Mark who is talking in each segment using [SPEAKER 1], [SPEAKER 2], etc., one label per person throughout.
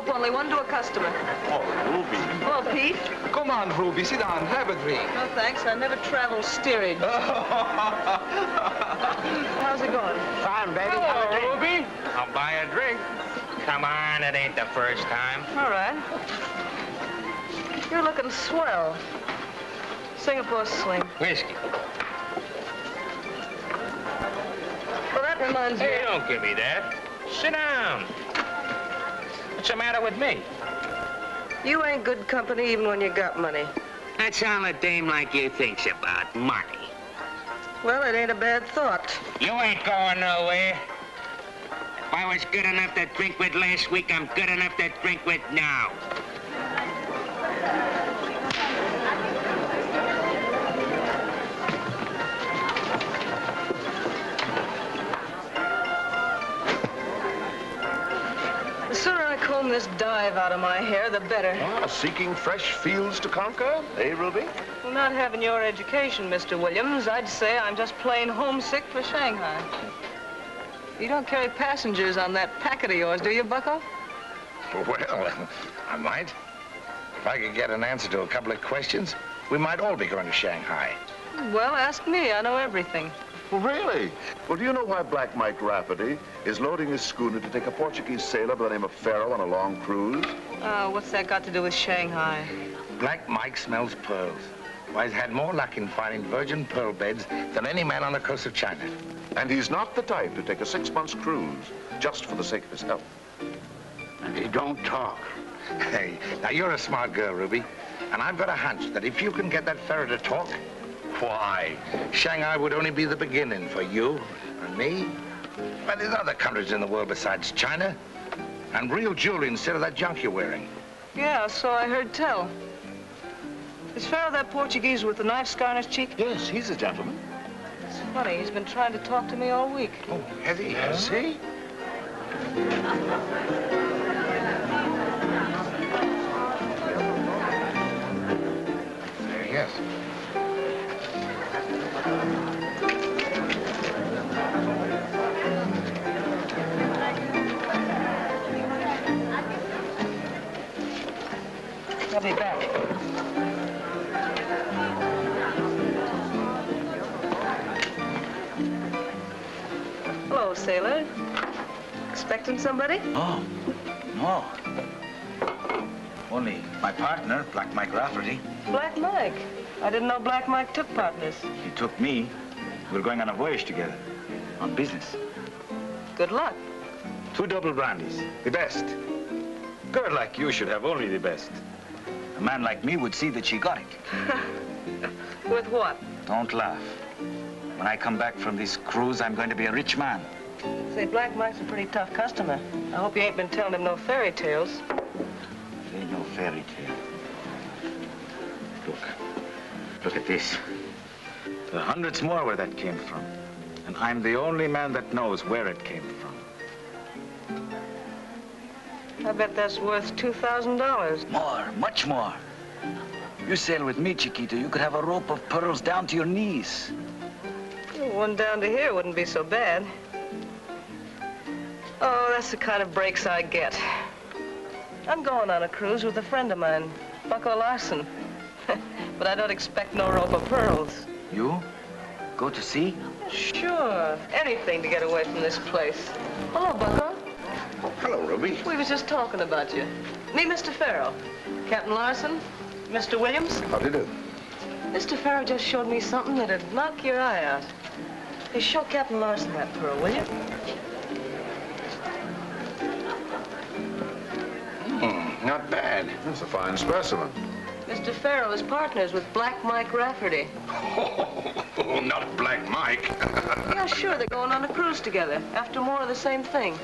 [SPEAKER 1] drink.
[SPEAKER 2] Nope, only one to a customer.
[SPEAKER 1] Oh, Ruby.
[SPEAKER 2] Hello, Pete.
[SPEAKER 3] Come on, Ruby, sit down, have a drink.
[SPEAKER 2] No, thanks. I never travel steerage. How's it going?
[SPEAKER 4] Fine, baby.
[SPEAKER 3] Hello, Ruby.
[SPEAKER 4] I'll buy a drink. Come on, it ain't the first time.
[SPEAKER 2] All right. You're looking swell. Singapore sling.
[SPEAKER 4] Whiskey.
[SPEAKER 2] Well, that reminds me.
[SPEAKER 4] Hey, don't give me that. Matter with me?
[SPEAKER 2] You ain't good company even when you got money.
[SPEAKER 4] That's all a dame like you thinks about, money.
[SPEAKER 2] Well, it ain't a bad thought.
[SPEAKER 4] You ain't going nowhere. If I was good enough to drink with last week, I'm good enough to drink with now.
[SPEAKER 2] Comb this dive out of my hair, the better.
[SPEAKER 1] Ah, seeking fresh fields to conquer, eh, Ruby?
[SPEAKER 2] Well, not having your education, Mr. Williams, I'd say I'm just plain homesick for Shanghai. You don't carry passengers on that packet of yours, do you, Bucko?
[SPEAKER 5] Well, I might. If I could get an answer to a couple of questions, we might all be going to Shanghai.
[SPEAKER 2] Well, ask me. I know everything.
[SPEAKER 1] Well, really? Well, do you know why Black Mike Rafferty is loading his schooner to take a Portuguese sailor by the name of Ferro on a long cruise?
[SPEAKER 2] Uh, what's that got to do with Shanghai?
[SPEAKER 5] Black Mike smells pearls. Why, he's had more luck in finding virgin pearl beds than any man on the coast of China.
[SPEAKER 1] And he's not the type to take a six-month cruise just for the sake of his health.
[SPEAKER 5] And he don't talk. Hey, now you're a smart girl, Ruby. And I've got a hunch that if you can get that Ferro to talk, why, Shanghai would only be the beginning for you and me. But there's other countries in the world besides China. And real jewelry instead of that junk you're wearing.
[SPEAKER 2] Yeah, so I heard tell. Is Ferro that Portuguese with the knife scar on his cheek?
[SPEAKER 1] Yes, he's a gentleman.
[SPEAKER 2] It's funny. He's been trying to talk to me all week.
[SPEAKER 5] Oh, has he? Has he? There
[SPEAKER 2] I'll be back. Hello, sailor. Expecting somebody?
[SPEAKER 6] Oh, no. Only my partner, Black Mike Rafferty.
[SPEAKER 2] Black Mike. I didn't know Black Mike took partners.
[SPEAKER 6] He took me. We're going on a voyage together. On business.
[SPEAKER 2] Good luck.
[SPEAKER 6] Two double brandies. The best. Girl like you should have only the best. A man like me would see that she got it.
[SPEAKER 2] With what?
[SPEAKER 6] Don't laugh. When I come back from this cruise, I'm going to be a rich man.
[SPEAKER 2] Say, Black Mike's a pretty tough customer. I hope you ain't been telling him no fairy tales.
[SPEAKER 6] It ain't no fairy tale. Look. Look at this. There are hundreds more where that came from. And I'm the only man that knows where it came from.
[SPEAKER 2] I bet that's worth $2,000.
[SPEAKER 6] More, much more. You sail with me, Chiquito, you could have a rope of pearls down to your knees.
[SPEAKER 2] One down to here wouldn't be so bad. Oh, that's the kind of breaks I get. I'm going on a cruise with a friend of mine, Bucko Larson. but I don't expect no rope of pearls.
[SPEAKER 6] You? Go to sea?
[SPEAKER 2] Sure, anything to get away from this place. Hello, Bucko.
[SPEAKER 5] Hello, Ruby.
[SPEAKER 2] We was just talking about you. Me, Mr. Ferro. Captain Larson, Mr. Williams.
[SPEAKER 1] How do you do?
[SPEAKER 2] Mr. Ferro just showed me something that'd knock your eye out. Hey, show Captain Larson that pearl, will you?
[SPEAKER 5] Hmm, not bad.
[SPEAKER 1] That's a fine specimen.
[SPEAKER 2] Mr. Ferro is partners with Black Mike Rafferty.
[SPEAKER 5] Oh, not Black Mike.
[SPEAKER 2] Yeah, sure, they're going on a cruise together. After more of the same thing.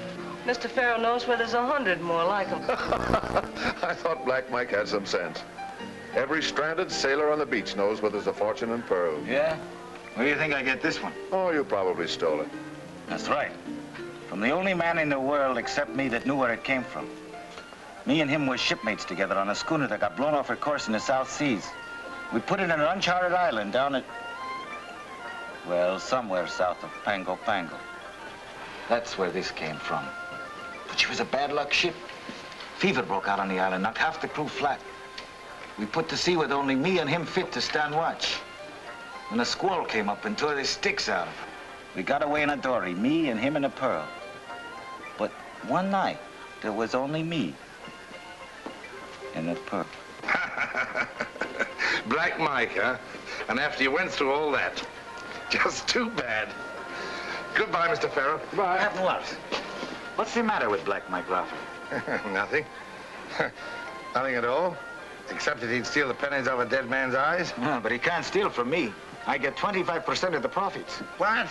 [SPEAKER 2] Mr. Ferro knows where there's a hundred more like him.
[SPEAKER 1] I thought Black Mike had some sense. Every stranded sailor on the beach knows where there's a fortune in pearls.
[SPEAKER 6] Yeah? Where do you think I get this one?
[SPEAKER 1] Oh, you probably stole it.
[SPEAKER 6] That's right. From the only man in the world except me that knew where it came from. Me and him were shipmates together on a schooner that got blown off her course in the South Seas. We put it in an uncharted island down at, well, somewhere south of Pago Pago. That's where this came from. But she was a bad luck ship. Fever broke out on the island, knocked half the crew flat. We put to sea with only me and him fit to stand watch. When a squall came up and tore the sticks out of him. We got away in a dory, me and him and a pearl. But one night, there was only me and a pearl.
[SPEAKER 5] Black Mike, huh? And after you went through all that, just too bad. Goodbye, Mr. Ferro.
[SPEAKER 6] What happened what? What's the matter with Black Mike Rafferty?
[SPEAKER 5] Nothing. Nothing at all. Except that he'd steal the pennies off a dead man's eyes.
[SPEAKER 6] No, but he can't steal from me. I get 25% of the profits.
[SPEAKER 5] What?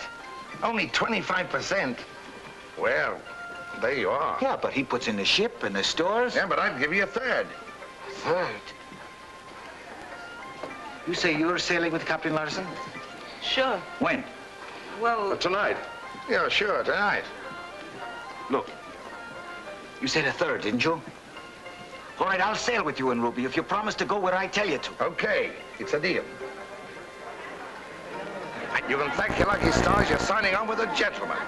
[SPEAKER 5] Only 25%? Well, there you are.
[SPEAKER 6] Yeah, but he puts in the ship and the stores.
[SPEAKER 5] Yeah, but I'd give you a third.
[SPEAKER 6] Third. You say you're sailing with Captain Larson?
[SPEAKER 2] Sure.
[SPEAKER 6] When?
[SPEAKER 2] Well,
[SPEAKER 5] tonight? Yeah, sure, tonight.
[SPEAKER 6] Look, you said a third, didn't you? All right, I'll sail with you and Ruby if you promise to go where I tell you to.
[SPEAKER 5] Okay, it's a deal. You can thank your lucky stars you're signing on with a gentleman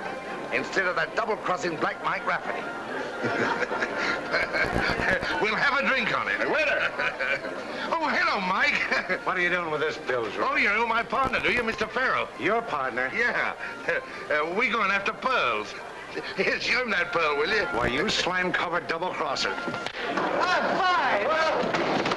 [SPEAKER 5] instead of that double-crossing Black Mike Rafferty. we'll have a drink on it. Waiter! oh, hello, Mike.
[SPEAKER 6] What are you doing with this bill,
[SPEAKER 5] oh, you know my partner, do you, Mr. Ferro?
[SPEAKER 6] Your partner?
[SPEAKER 5] Yeah. Uh, we going after pearls. Here, show him that pearl, will you?
[SPEAKER 6] Why, you slime-covered double-crosser.
[SPEAKER 5] Ah, Bottle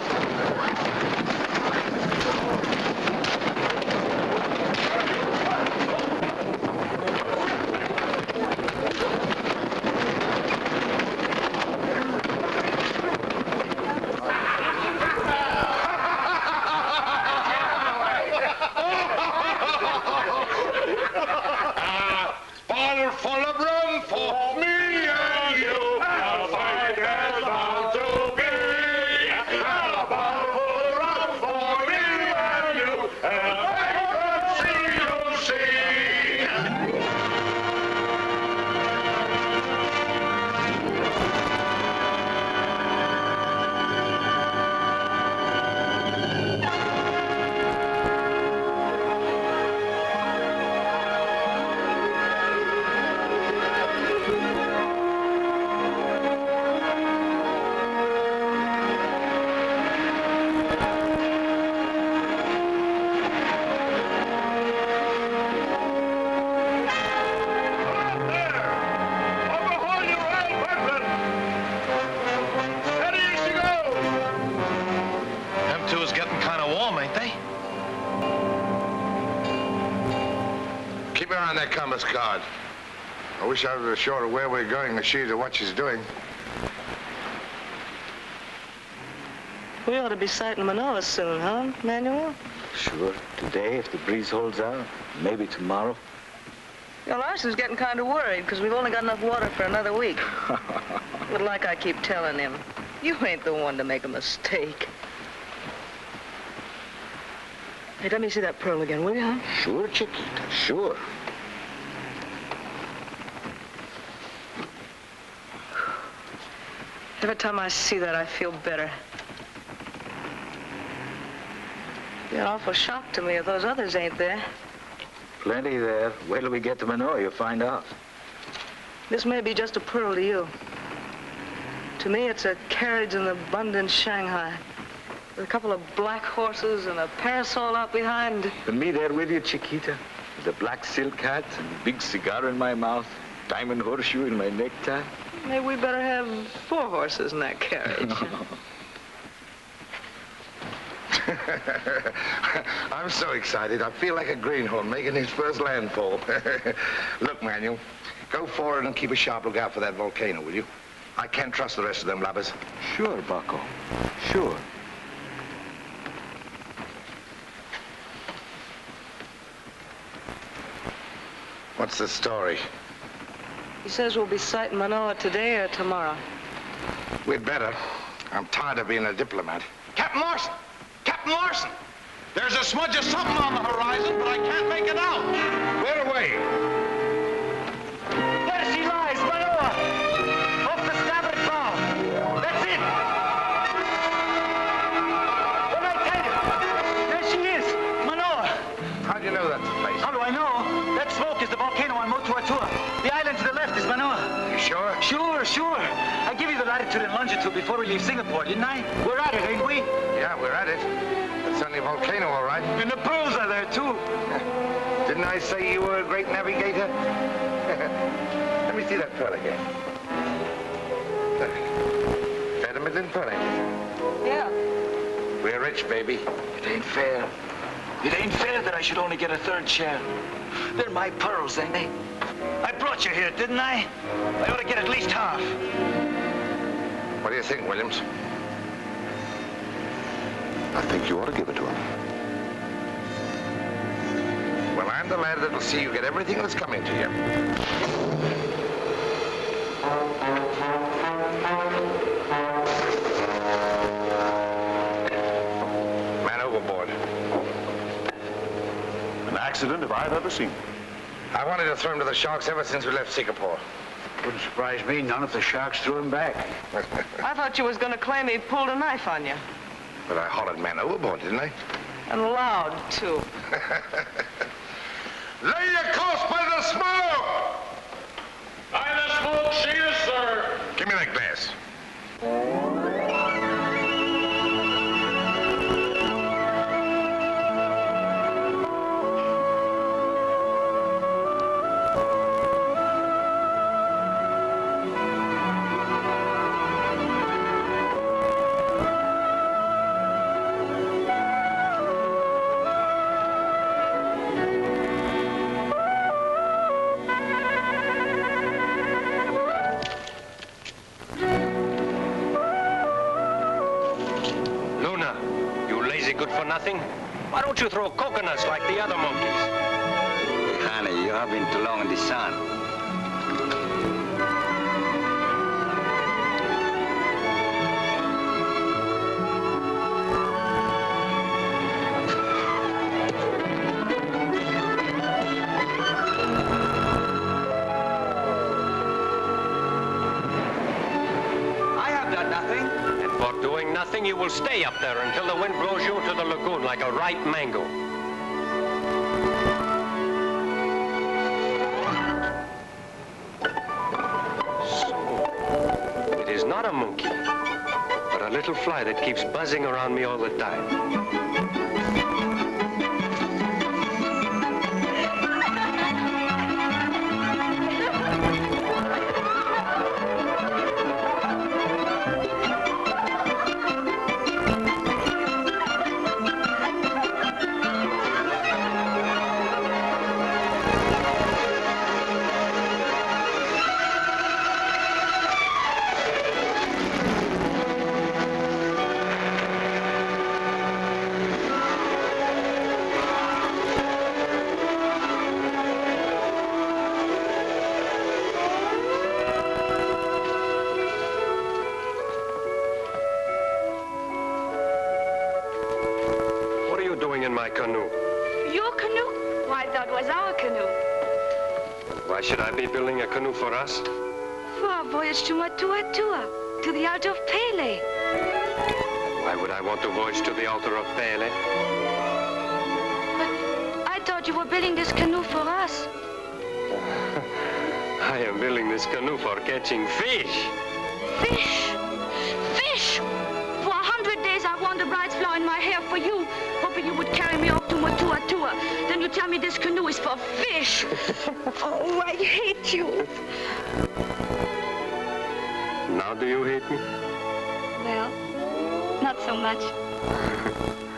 [SPEAKER 5] compass card. I wish I was sure of where we're going to see to what she's doing.
[SPEAKER 2] we ought to be sighting Manoa soon, huh, Manuel?
[SPEAKER 6] Sure, today, if the breeze holds out. Maybe tomorrow.
[SPEAKER 2] You know, Larson's getting kind of worried because we've only got enough water for another week. but like I keep telling him, you ain't the one to make a mistake. Hey, let me see that pearl again, will you, huh?
[SPEAKER 6] Sure, Chiquita, sure.
[SPEAKER 2] Every time I see that, I feel better. Be an awful shock to me if those others ain't there.
[SPEAKER 6] Plenty there. Wait till we get to Manoa, you'll find out.
[SPEAKER 2] This may be just a pearl to you. To me, it's a carriage in abundant Shanghai. With a couple of black horses and a parasol out behind.
[SPEAKER 6] And me there with you, Chiquita. With a black silk hat and a big cigar in my mouth, diamond horseshoe in my necktie.
[SPEAKER 2] Maybe we better have four horses in that carriage.
[SPEAKER 5] I'm so excited. I feel like a greenhorn making his first landfall. Look, Manuel, go forward and keep a sharp lookout for that volcano, will you? I can't trust the rest of them lubbers.
[SPEAKER 6] Sure, Bucko. Sure.
[SPEAKER 5] What's the story?
[SPEAKER 2] He says we'll be sighting Manoa today or tomorrow.
[SPEAKER 5] We'd better. I'm tired of being a diplomat.
[SPEAKER 3] Captain Larson! Captain Larson! There's a smudge of something on the horizon, but I can't make it out.
[SPEAKER 5] Where away?
[SPEAKER 6] Before we leave Singapore, didn't I? We're at it, ain't we?
[SPEAKER 5] Yeah, we're at it. It's only a volcano, all right.
[SPEAKER 6] And the pearls are there, too.
[SPEAKER 5] Didn't I say you were a great navigator? Let me see that pearl again. Fair to middling pearl, ain't it?
[SPEAKER 2] Yeah.
[SPEAKER 5] We're rich, baby.
[SPEAKER 6] It ain't fair. It ain't fair that I should only get a third share. They're my pearls, ain't they? I brought you here, didn't I? I ought to get at least half.
[SPEAKER 5] What do you think, Williams?
[SPEAKER 1] I think you ought to give it to him.
[SPEAKER 5] Well, I'm the lad that'll see you get everything that's coming to you. Man overboard.
[SPEAKER 1] An accident if I've ever seen it.
[SPEAKER 5] I wanted to throw him to the sharks ever since we left Singapore.
[SPEAKER 7] Wouldn't surprise me none if the sharks threw him back.
[SPEAKER 2] I thought you was going to claim he pulled a knife on you.
[SPEAKER 5] But I hollered man overboard, didn't I?
[SPEAKER 2] And loud, too.
[SPEAKER 5] Lay your course by the smoke!
[SPEAKER 3] By the smoke, see you, sir.
[SPEAKER 5] Give me that glass.
[SPEAKER 8] You throw coconuts like the other monkeys?
[SPEAKER 6] Honey, you have been too long in the sun. I have done nothing.
[SPEAKER 8] And for doing nothing, you will stay up there until ripe mango. It is not a monkey, but a little fly that keeps buzzing around me all the time. Us?
[SPEAKER 9] For our voyage to Matuatua, to the Altar of Pele.
[SPEAKER 8] Why would I want to voyage to the altar of Pele?
[SPEAKER 9] But I thought you were building this canoe for us.
[SPEAKER 8] I am building this canoe for catching fish.
[SPEAKER 9] Fish! Fish! For a hundred days I wore the bride's flower in my hair for you, hoping you would carry me off to Matuatua. Then you tell me this canoe is for fish. Oh, I hate you.
[SPEAKER 8] Now do you hate me?
[SPEAKER 9] Well, not so much.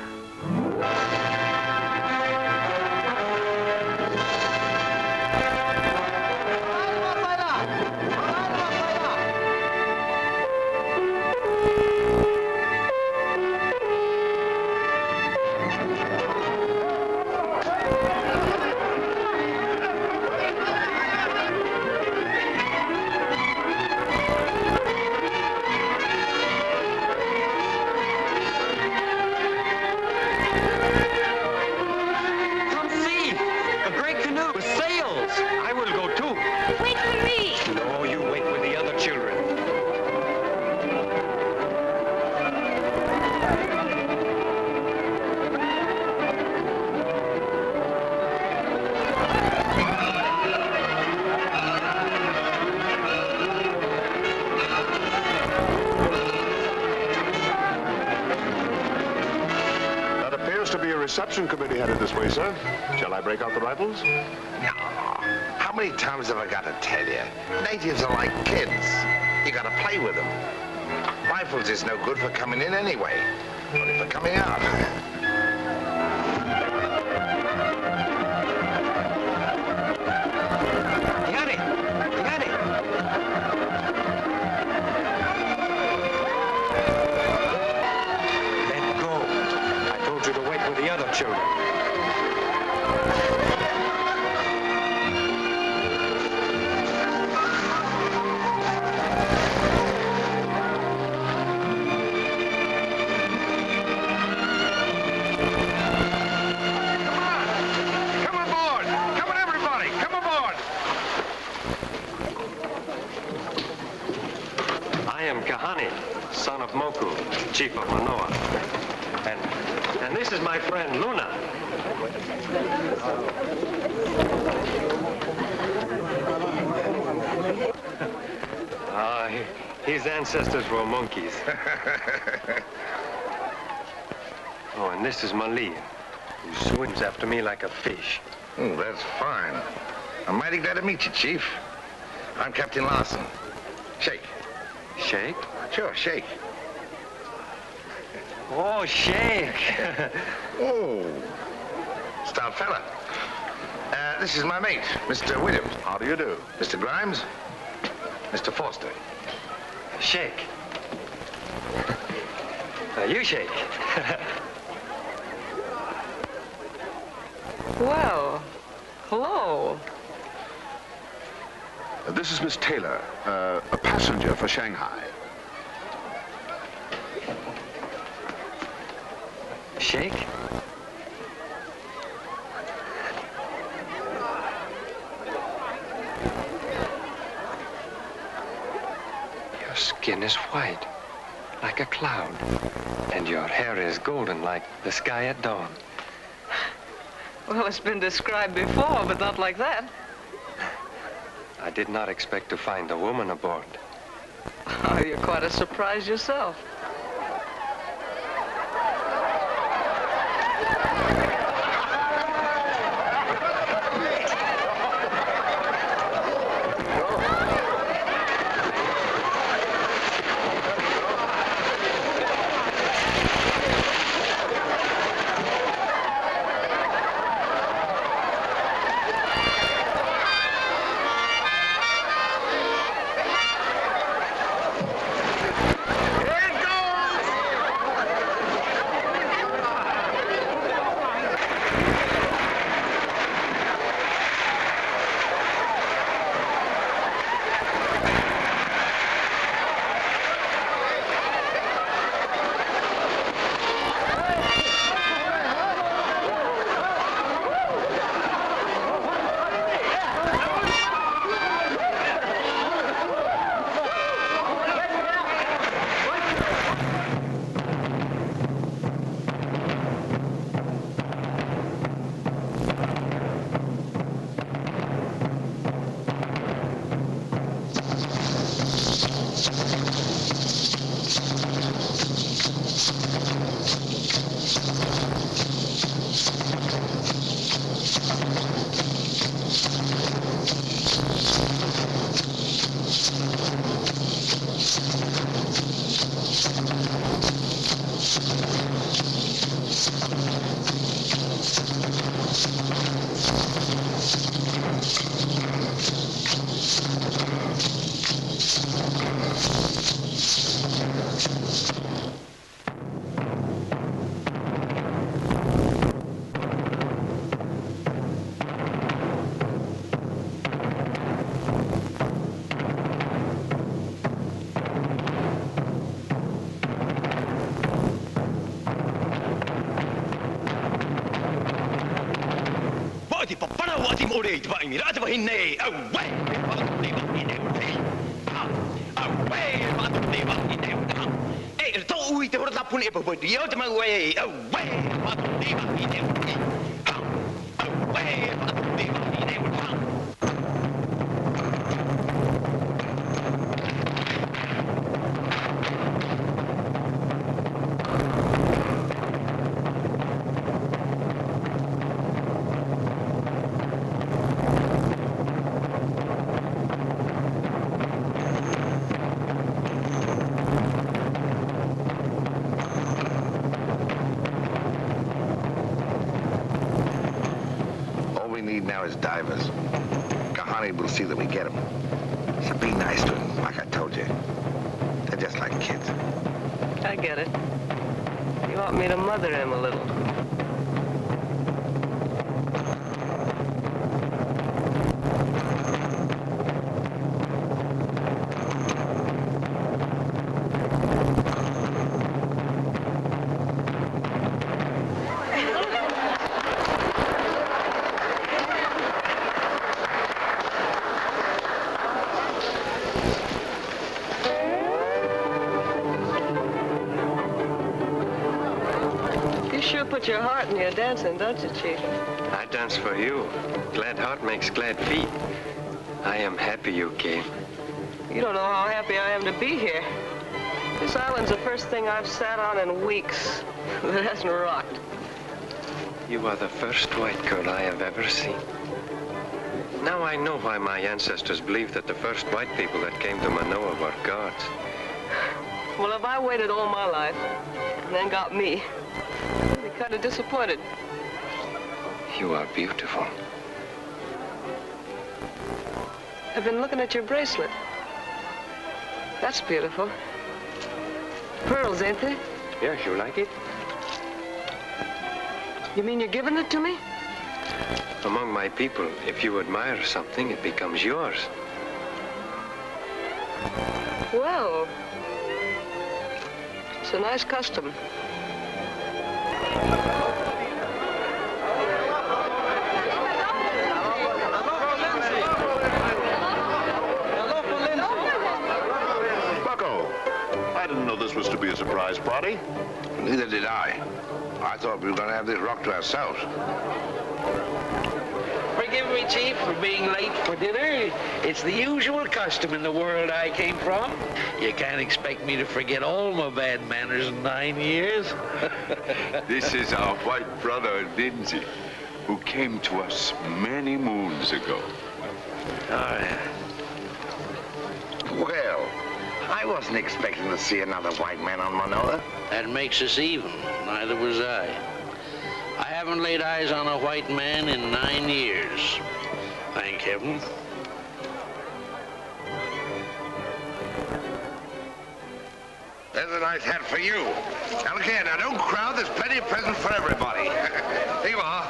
[SPEAKER 5] coming in anyway.
[SPEAKER 8] Moku, chief of Manoa. And, and this is my friend Luna. Ah, his ancestors were monkeys. oh, and this is Malia, who swims after me like a fish.
[SPEAKER 5] Oh, that's fine. I'm mighty glad to meet you, Chief. I'm Captain Larson. Shake.
[SPEAKER 8] Shake?
[SPEAKER 5] Sure, shake.
[SPEAKER 8] Oh, shake.
[SPEAKER 5] Oh, stout fella. Uh, this is my mate, Mr. Williams.
[SPEAKER 1] How do you do?
[SPEAKER 5] Mr. Grimes, Mr. Foster.
[SPEAKER 8] Shake. Uh, you shake.
[SPEAKER 2] Well, hello.
[SPEAKER 1] Uh, This is Miss Taylor, uh, a passenger for Shanghai.
[SPEAKER 8] Shake? Your skin is white, like a cloud, and your hair is golden like the sky at dawn.
[SPEAKER 2] Well, it's been described before, but not like that.
[SPEAKER 8] I did not expect to find a woman aboard.
[SPEAKER 2] Oh, you're quite a surprise yourself.
[SPEAKER 10] Morei vai me, vai nei. Away. Vado leva e deu rei. Away.
[SPEAKER 5] Vado leva e deu rei. Ei, to
[SPEAKER 2] uite horda pune pe bodi. Away. Away. Heart in your dancing, don't you, Chief?
[SPEAKER 8] I dance for you. Glad heart makes glad feet. I am happy you came.
[SPEAKER 2] You don't know how happy I am to be here. This island's the first thing I've sat on in weeks that hasn't rocked.
[SPEAKER 8] You are the first white girl I have ever seen. Now I know why my ancestors believed that the first white people that came to Manoa were gods.
[SPEAKER 2] Well, if I waited all my life and then got me, I'd be kind of disappointed.
[SPEAKER 8] You are beautiful.
[SPEAKER 2] I've been looking at your bracelet. That's beautiful. Pearls, ain't they?
[SPEAKER 8] Yes, you like it?
[SPEAKER 2] You mean you're giving it to me?
[SPEAKER 8] Among my people, if you admire something, it becomes yours.
[SPEAKER 2] Well, it's a nice custom.
[SPEAKER 5] Neither did I. I thought we were going to have this rock to ourselves.
[SPEAKER 7] Forgive me, Chief, for being late for dinner. It's the usual custom in the world I came from. You can't expect me to forget all my bad manners in nine years.
[SPEAKER 11] This is our white brother, Lindsay, who came to us many moons ago.
[SPEAKER 5] Uh, well, I wasn't expecting to see another white man on Manoa.
[SPEAKER 7] That makes us even. Neither was I. I haven't laid eyes on a white man in nine years. Thank heaven.
[SPEAKER 5] There's a nice hat for you. Now look here, now don't crowd. There's plenty of presents for everybody. here you are.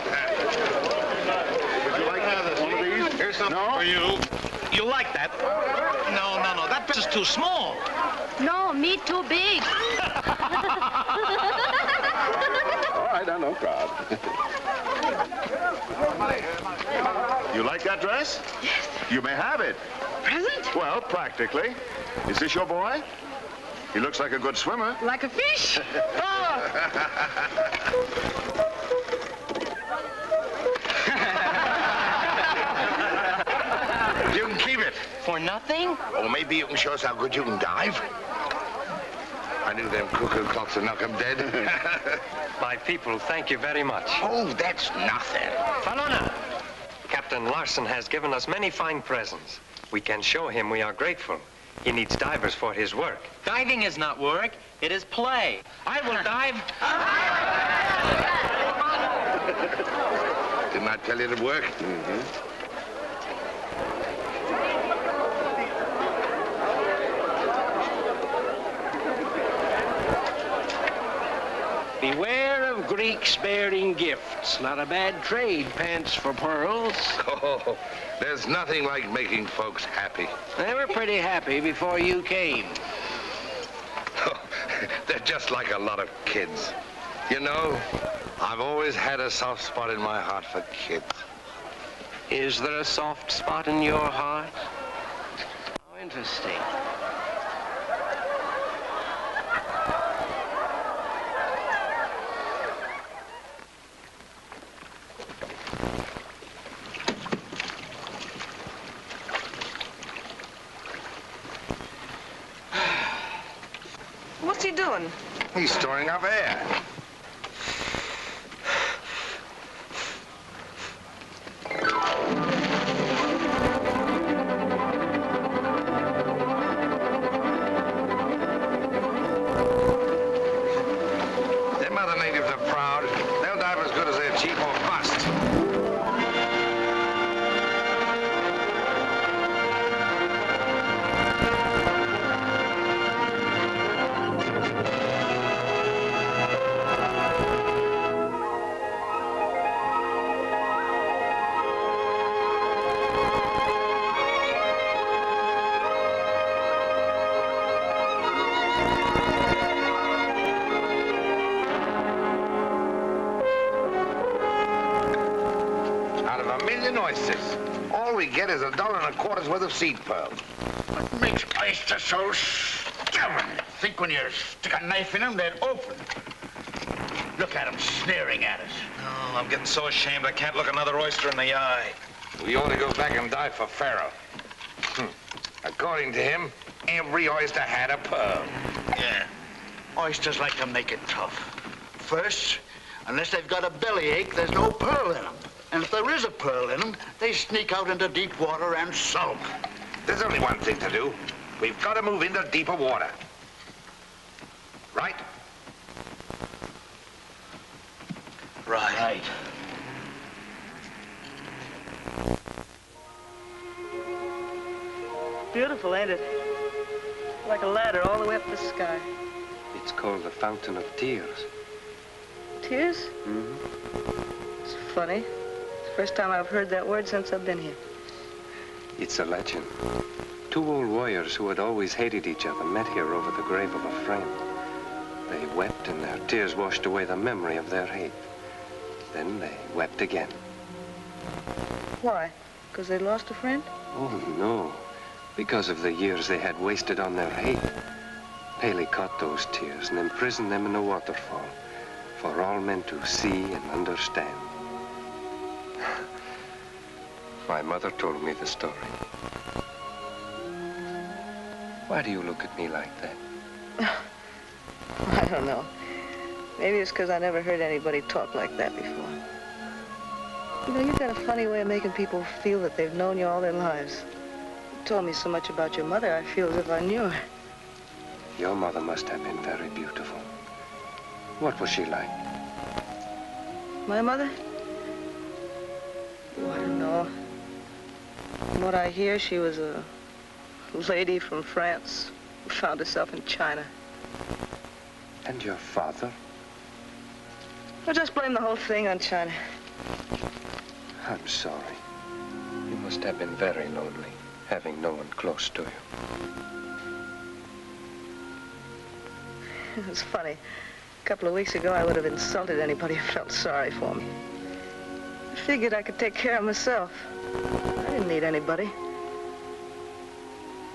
[SPEAKER 1] Would you like another one of these?
[SPEAKER 5] Here's something
[SPEAKER 1] No?
[SPEAKER 5] for you.
[SPEAKER 3] You like that? No, no, no. That is just too small.
[SPEAKER 9] No, me too big.
[SPEAKER 1] All right, now, no crowd. you like that dress? Yes. You may have it.
[SPEAKER 2] Present?
[SPEAKER 1] Well, practically. Is this your boy? He looks like a good swimmer.
[SPEAKER 2] Like a fish?
[SPEAKER 5] You can keep it.
[SPEAKER 10] For nothing?
[SPEAKER 5] Or maybe you can show us how good you can dive. I knew them cuckoo clocks would knock 'em dead.
[SPEAKER 8] My people, thank you very much.
[SPEAKER 5] oh, that's nothing.
[SPEAKER 8] Falona! Captain Larson has given us many fine presents. We can show him we are grateful. He needs divers for his work.
[SPEAKER 10] Diving is not work. It is play. I will dive.
[SPEAKER 5] Didn't I tell you to work? Mm-hmm.
[SPEAKER 7] Beware of Greeks bearing gifts. Not a bad trade, pants for pearls.
[SPEAKER 5] Oh, there's nothing like making folks happy.
[SPEAKER 7] They were pretty happy before you came.
[SPEAKER 5] Oh, They're just like a lot of kids. You know, I've always had a soft spot in my heart for kids.
[SPEAKER 7] Is there a soft spot in your heart? How interesting.
[SPEAKER 2] What's he doing?
[SPEAKER 5] He's storing up air. Worth of seed pearls.
[SPEAKER 12] What makes oysters so stubborn? Think when you stick a knife in them, they'll open. Look at them sneering at us.
[SPEAKER 3] Oh, I'm getting so ashamed I can't look another oyster in the eye.
[SPEAKER 5] We ought to go back and die for Ferro. Hmm. According to him, every oyster had a pearl.
[SPEAKER 12] Yeah. Oysters like to make it tough. First, unless they've got a bellyache, there's no pearl in them. And if there is a pearl in them, they sneak out into deep water and sulk.
[SPEAKER 5] There's only one thing to do. We've got to move into deeper water. Right?
[SPEAKER 12] Right. Right.
[SPEAKER 2] Beautiful, ain't it? Like a ladder all the way up the sky.
[SPEAKER 8] It's called the Fountain of Tears.
[SPEAKER 2] Tears?
[SPEAKER 8] Mm-hmm.
[SPEAKER 2] It's funny. First time I've heard that word since I've been here.
[SPEAKER 8] It's a legend. Two old warriors who had always hated each other met here over the grave of a friend. They wept and their tears washed away the memory of their hate. Then they wept again.
[SPEAKER 2] Why? Because they lost a friend?
[SPEAKER 8] Oh, no. Because of the years they had wasted on their hate. Pele caught those tears and imprisoned them in a waterfall for all men to see and understand. My mother told me the story. Why do you look at me like that?
[SPEAKER 2] I don't know. Maybe it's because I never heard anybody talk like that before. You know, you've got a funny way of making people feel that they've known you all their lives. You told me so much about your mother, I feel as if I knew her.
[SPEAKER 8] Your mother must have been very beautiful. What was she like?
[SPEAKER 2] My mother? Oh, I don't know. From what I hear, she was a lady from France who found herself in China.
[SPEAKER 8] And your father?
[SPEAKER 2] I'll just blame the whole thing on China.
[SPEAKER 8] I'm sorry. You must have been very lonely, having no one close to you.
[SPEAKER 2] It's funny. A couple of weeks ago, I would have insulted anybody who felt sorry for me. I figured I could take care of myself. Need anybody.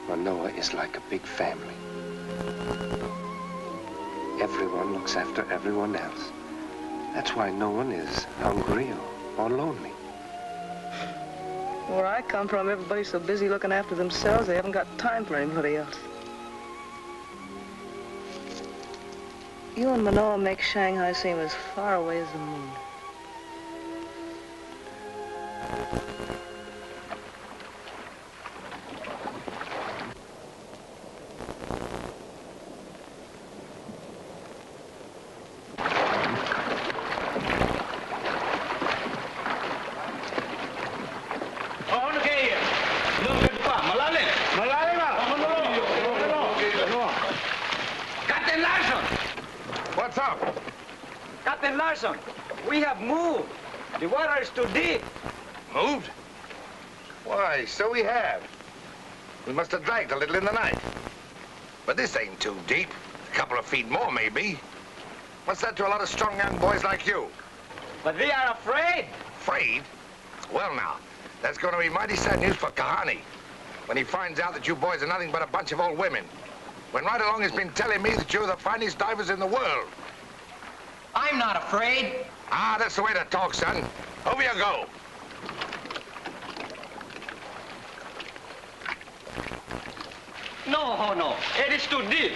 [SPEAKER 8] Manoa is like a big family. Everyone looks after everyone else. That's why no one is hungry or, or lonely.
[SPEAKER 2] Where I come from, everybody's so busy looking after themselves, they haven't got time for anybody else. You and Manoa make Shanghai seem as far away as the moon.
[SPEAKER 12] Oh, look here. Look at the Malale. Malale
[SPEAKER 13] Captain Larson!
[SPEAKER 5] What's up?
[SPEAKER 13] Captain Larson, we have moved. The water is too deep.
[SPEAKER 5] Moved? Why, so we have. We must have dragged a little in the night. But this ain't too deep. A couple of feet more, maybe. What's that to a lot of strong young boys like you?
[SPEAKER 13] But we are afraid.
[SPEAKER 5] Afraid? Well, now, that's going to be mighty sad news for Kehane when he finds out that you boys are nothing but a bunch of old women. When right along he's been telling me that you're the finest divers in the world.
[SPEAKER 13] I'm not afraid.
[SPEAKER 5] Ah, that's the way to talk, son. Over you go.
[SPEAKER 13] No, no. It is too deep.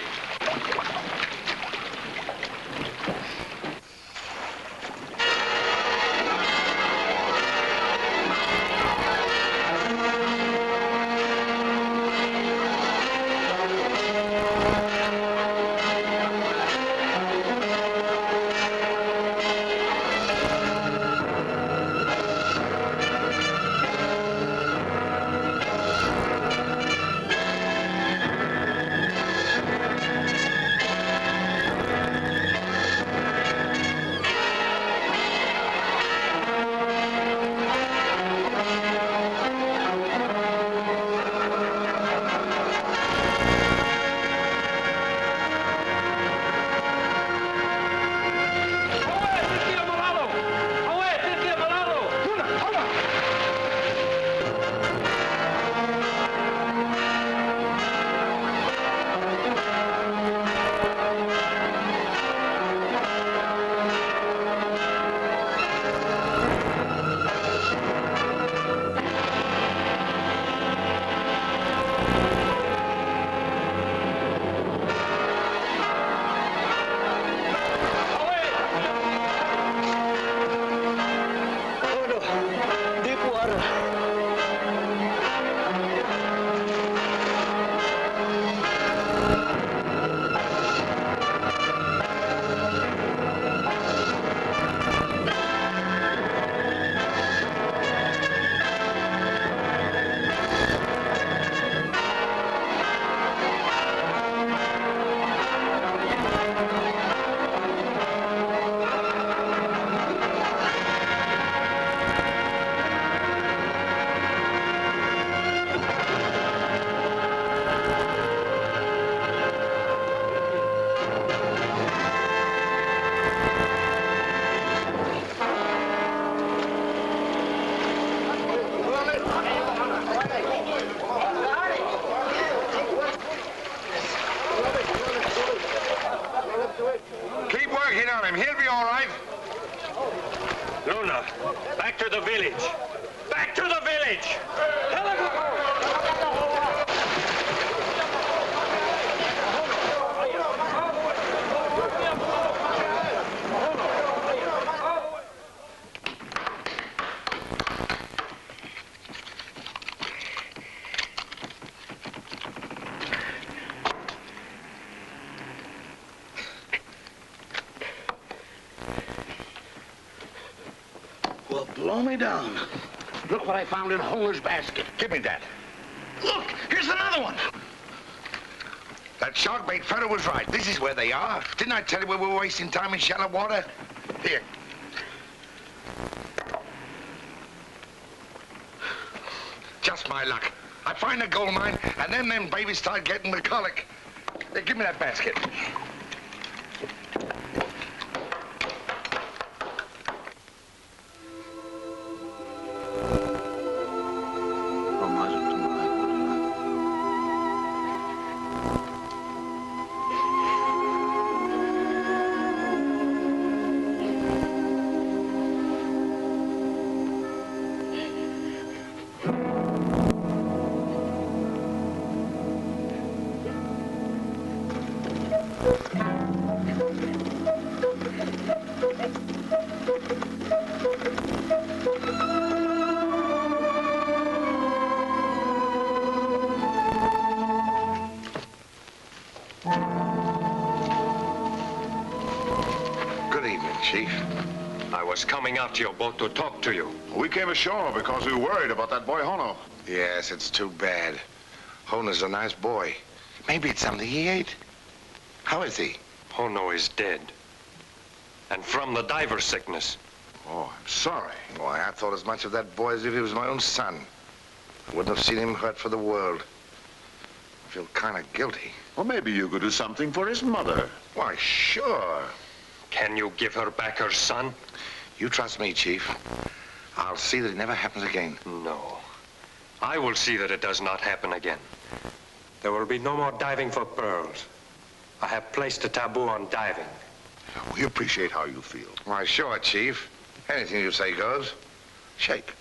[SPEAKER 3] Me down. Look what I found in Hono's basket.
[SPEAKER 5] Give me that.
[SPEAKER 3] Look, here's another one.
[SPEAKER 5] That shark bait fellow was right. This is where they are. Didn't I tell you we were wasting time in shallow water? Here. Just my luck. I find a gold mine, and then them babies start getting the colic. Hey, give me that basket. Chief.
[SPEAKER 8] I was coming out to your boat to talk to you.
[SPEAKER 1] We came ashore because we were worried about that boy Hono.
[SPEAKER 5] Yes, it's too bad. Hono's a nice boy. Maybe it's something he ate. How is he?
[SPEAKER 8] Hono is dead. And from the diver sickness.
[SPEAKER 5] Oh, I'm sorry. Why, I thought as much of that boy as if he was my own son. I wouldn't have seen him hurt for the world. I feel kind of guilty.
[SPEAKER 1] Well, maybe you could do something for his mother.
[SPEAKER 5] Why, sure.
[SPEAKER 8] Can you give her back her son?
[SPEAKER 5] You trust me, Chief. I'll see that it never happens again.
[SPEAKER 8] No. I will see that it does not happen again. There will be no more diving for pearls. I have placed a taboo on diving.
[SPEAKER 1] We appreciate how you feel.
[SPEAKER 5] Why, sure, Chief. Anything you say goes. Shake.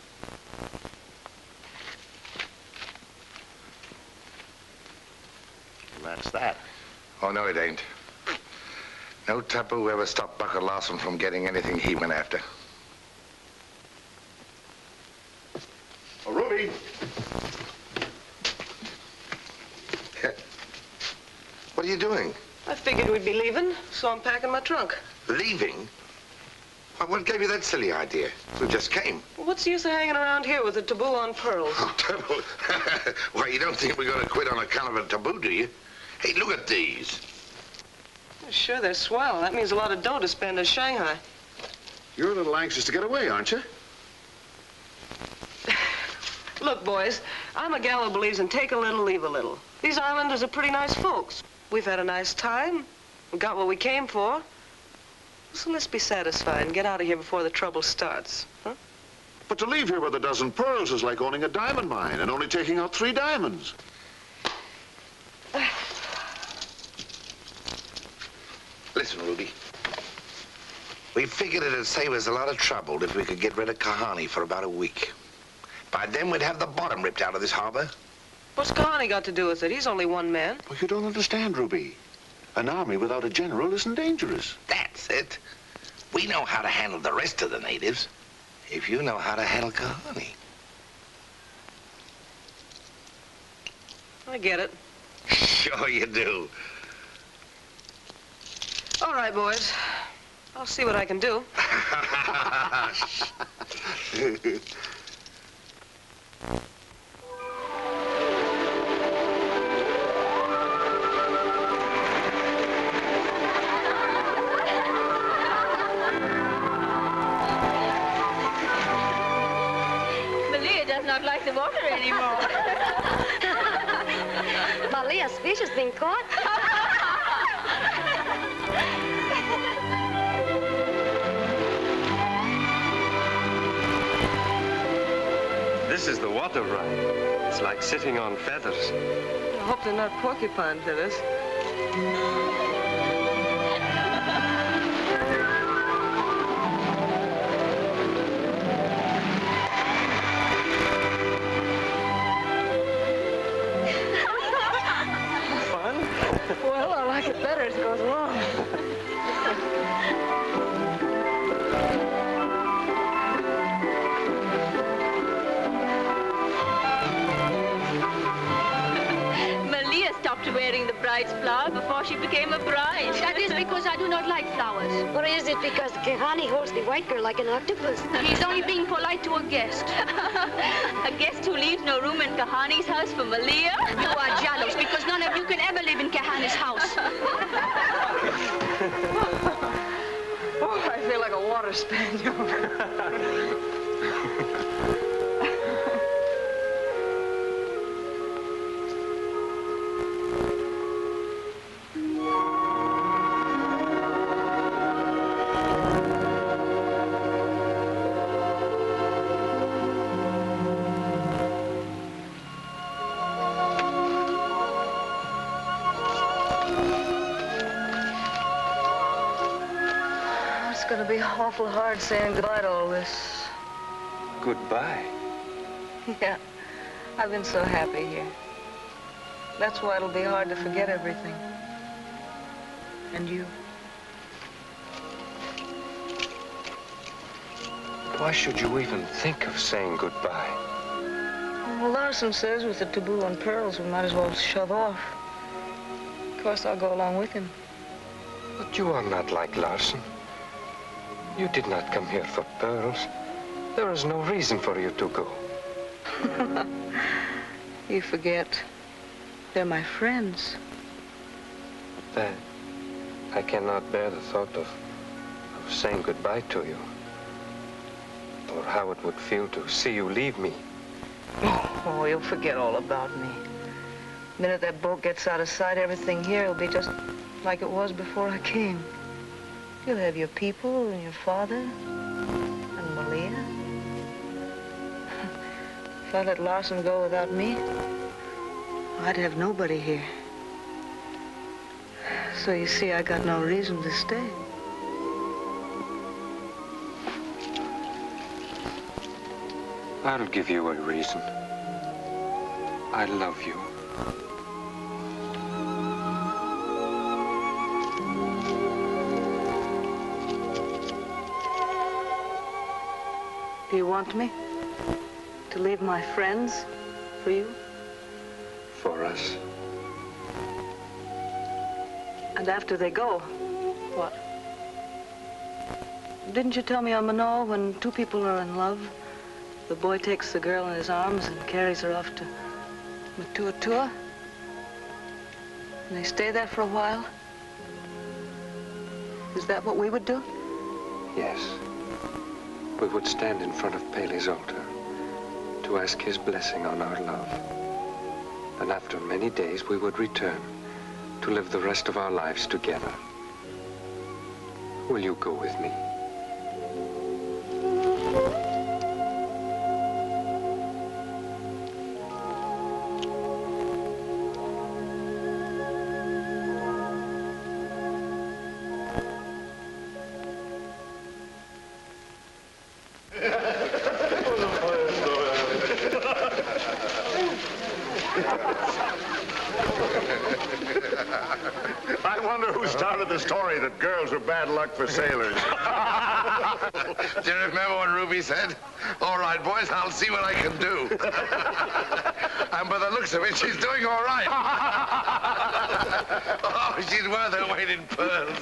[SPEAKER 1] That's that.
[SPEAKER 5] Oh, no, it ain't. No taboo ever stopped Bucko Larson from getting anything he went after.
[SPEAKER 1] Oh, Ruby.
[SPEAKER 5] What are you doing?
[SPEAKER 2] I figured we'd be leaving, so I'm packing my trunk.
[SPEAKER 5] Leaving? Why, what gave you that silly idea? We just came.
[SPEAKER 2] What's the use of hanging around here with a taboo on pearls?
[SPEAKER 5] Oh, Taboo? Why, you don't think we're going to quit on account of a taboo, do you? Hey, look at these.
[SPEAKER 2] Sure, they're swell. That means a lot of dough to spend in Shanghai.
[SPEAKER 1] You're a little anxious to get away, aren't you?
[SPEAKER 2] Look, boys, I'm a gal who believes in take a little, leave a little. These islanders are pretty nice folks. We've had a nice time. We got what we came for. So let's be satisfied and get out of here before the trouble starts. Huh?
[SPEAKER 1] But to leave here with a dozen pearls is like owning a diamond mine and only taking out three diamonds.
[SPEAKER 5] Listen, Ruby. We figured it'd save us a lot of trouble if we could get rid of Kehane for about a week. By then, we'd have the bottom ripped out of this harbor.
[SPEAKER 2] What's Kehane got to do with it? He's only one man.
[SPEAKER 1] Well, you don't understand, Ruby. An army without a general isn't dangerous.
[SPEAKER 5] That's it. We know how to handle the rest of the natives. If you know how to handle Kehane.
[SPEAKER 2] I get it.
[SPEAKER 5] Sure you do.
[SPEAKER 2] All right, boys. I'll see what I can do.
[SPEAKER 14] Malia does not like the water anymore.
[SPEAKER 15] Malia's fish has been caught.
[SPEAKER 8] This is the water ride. It's like sitting on feathers.
[SPEAKER 16] I hope they're not porcupine feathers.
[SPEAKER 15] Kehane holds the white girl like an octopus?
[SPEAKER 9] He's only being polite to a guest.
[SPEAKER 14] a guest who leaves no room in Kehane's house for Malia?
[SPEAKER 9] You are jealous because none of you can ever live in Kehane's house.
[SPEAKER 2] Oh, I feel like a water spaniel. hard saying goodbye to all this.
[SPEAKER 8] Goodbye.
[SPEAKER 2] Yeah, I've been so happy here. That's why it'll be hard to forget everything. And you.
[SPEAKER 8] Why should you even think of saying goodbye?
[SPEAKER 2] Well, Larson says with the taboo on pearls, we might as well shove off. Of course, I'll go along with him.
[SPEAKER 8] But you are not like Larson. You did not come here for pearls. There is no reason for you to go.
[SPEAKER 2] You forget. They're my friends.
[SPEAKER 8] That I cannot bear the thought of, of saying goodbye to you. Or how it would feel to see you leave me.
[SPEAKER 2] Oh, you'll forget all about me. The minute that boat gets out of sight, everything here will be just like it was before I came. You'll have your people and your father and Malia. If I let Larson go without me, I'd have nobody here. So you see, I got no reason to stay.
[SPEAKER 8] I'll give you a reason. I love you.
[SPEAKER 2] Do you want me to leave my friends for you?
[SPEAKER 8] For us.
[SPEAKER 2] And after they go, what? Didn't you tell me on Manoa when two people are in love, the boy takes the girl in his arms and carries her off to Matuatua? And they stay there for a while? Is that what we would do?
[SPEAKER 8] Yes. We would stand in front of Pele's altar to ask his blessing on our love. And after many days, we would return to live the rest of our lives together. Will you go with me?
[SPEAKER 1] For sailors.
[SPEAKER 5] Do you remember what Ruby said? All right, boys, I'll see what I can do. and by the looks of it, she's doing all right. oh, she's worth her weight in pearls.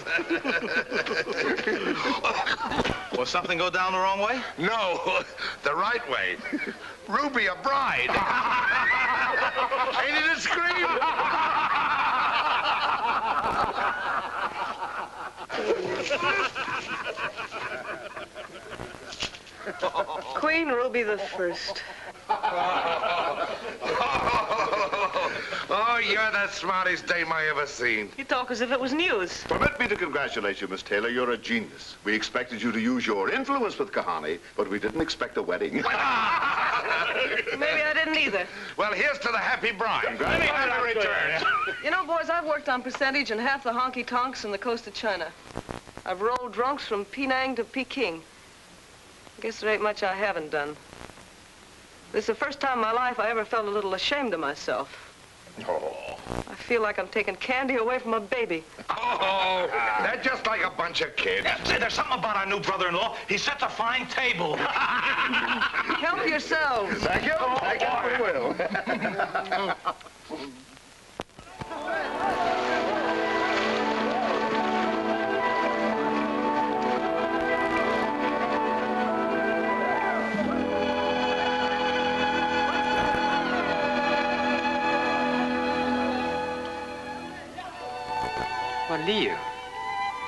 [SPEAKER 3] Will something go down the wrong way?
[SPEAKER 5] No, the right way. Ruby, a bride. Ain't it a scream?
[SPEAKER 2] Queen be the First.
[SPEAKER 5] oh, you're the smartest dame I ever seen.
[SPEAKER 16] You talk as if it was news.
[SPEAKER 1] Permit me to congratulate you, Miss Taylor. You're a genius. We expected you to use your influence with Kehane, but we didn't expect a wedding.
[SPEAKER 2] Maybe I didn't either.
[SPEAKER 5] Well, here's to the happy bride. Let me have a return.
[SPEAKER 2] You know, boys, I've worked on percentage in half the honky-tonks in the coast of China. I've rolled drunks from Penang to Peking. I guess there ain't much I haven't done. This is the first time in my life I ever felt a little ashamed of myself.
[SPEAKER 5] Oh.
[SPEAKER 2] I feel like I'm taking candy away from a baby.
[SPEAKER 5] Oh, they're just like a bunch of kids.
[SPEAKER 3] Say, there's something about our new brother-in-law. He sets a fine table.
[SPEAKER 2] Help yourselves.
[SPEAKER 5] Thank you. Oh, Thank you, we will.
[SPEAKER 8] Well,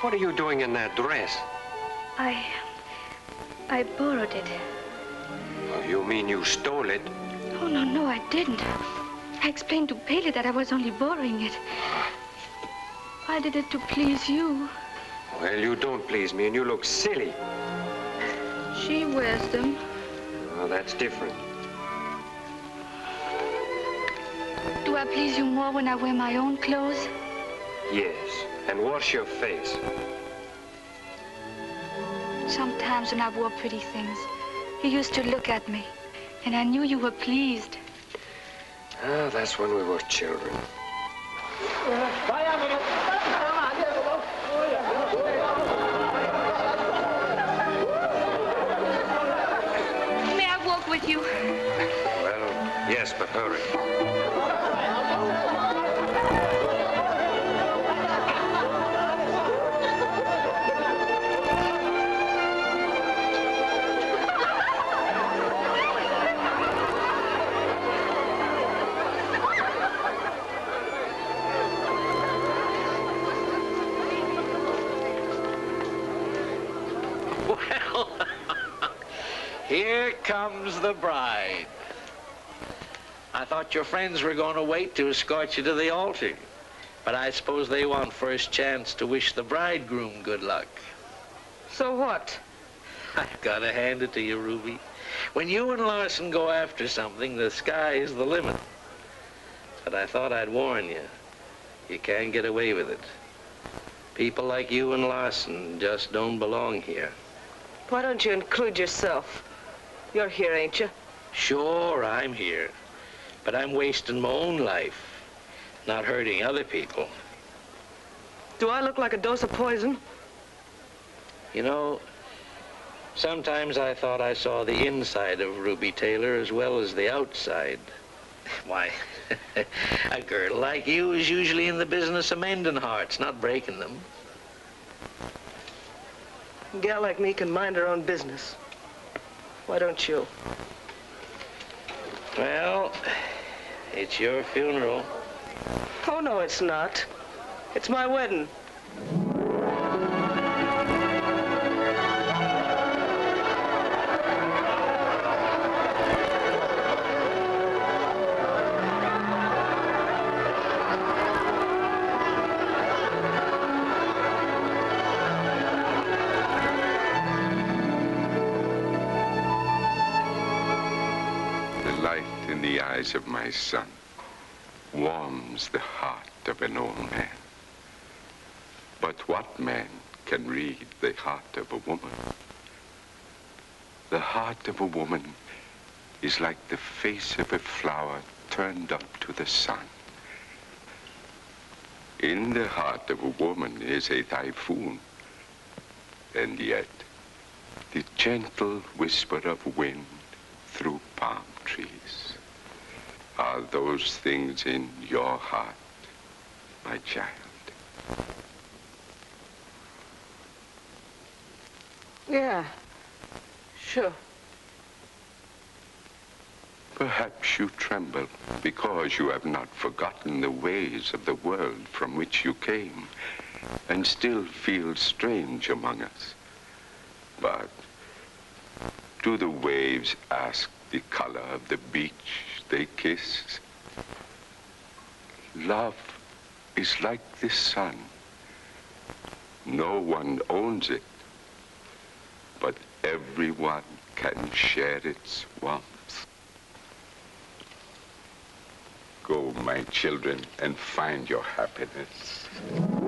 [SPEAKER 8] what are you doing in that dress?
[SPEAKER 9] I... I borrowed it.
[SPEAKER 8] Oh, you mean you stole it?
[SPEAKER 9] Oh, no, no, I didn't. I explained to Pele that I was only borrowing it. I did it to please you.
[SPEAKER 8] Well, you don't please me, and you look silly.
[SPEAKER 9] She wears them.
[SPEAKER 8] Oh, that's different.
[SPEAKER 9] Do I please you more when I wear my own clothes?
[SPEAKER 8] Yes, and wash your face.
[SPEAKER 9] Sometimes when I wore pretty things, you used to look at me, and I knew you were pleased.
[SPEAKER 8] Ah, that's when we were children.
[SPEAKER 9] May I walk with you?
[SPEAKER 8] Well, yes, but hurry.
[SPEAKER 17] Here comes the bride. I thought your friends were going to wait to escort you to the altar. But I suppose they want first chance to wish the bridegroom good luck.
[SPEAKER 2] So what?
[SPEAKER 17] I've got to hand it to you, Ruby. When you and Larson go after something, the sky is the limit. But I thought I'd warn you. You can't get away with it. People like you and Larson just don't belong here.
[SPEAKER 2] Why don't you include yourself? You're here, ain't you?
[SPEAKER 17] Sure, I'm here. But I'm wasting my own life, not hurting other people.
[SPEAKER 2] Do I look like a dose of poison?
[SPEAKER 17] You know, sometimes I thought I saw the inside of Ruby Taylor as well as the outside. Why, a girl like you is usually in the business of mending hearts, not breaking them.
[SPEAKER 2] A gal like me can mind her own business. Why don't you?
[SPEAKER 17] Well, it's your funeral.
[SPEAKER 2] Oh, no, it's not. It's my wedding.
[SPEAKER 11] Of my son warms the heart of an old man. But what man can read the heart of a woman? The heart of a woman is like the face of a flower turned up to the sun. In the heart of a woman is a typhoon, and yet the gentle whisper of wind through palm trees. Are those things in your heart, my child?
[SPEAKER 2] Yeah. Sure.
[SPEAKER 11] Perhaps you tremble because you have not forgotten the ways of the world from which you came and still feel strange among us. But do the waves ask the color of the beach they kissed. Love is like the sun. No one owns it, but everyone can share its warmth. Go, my children, and find your happiness.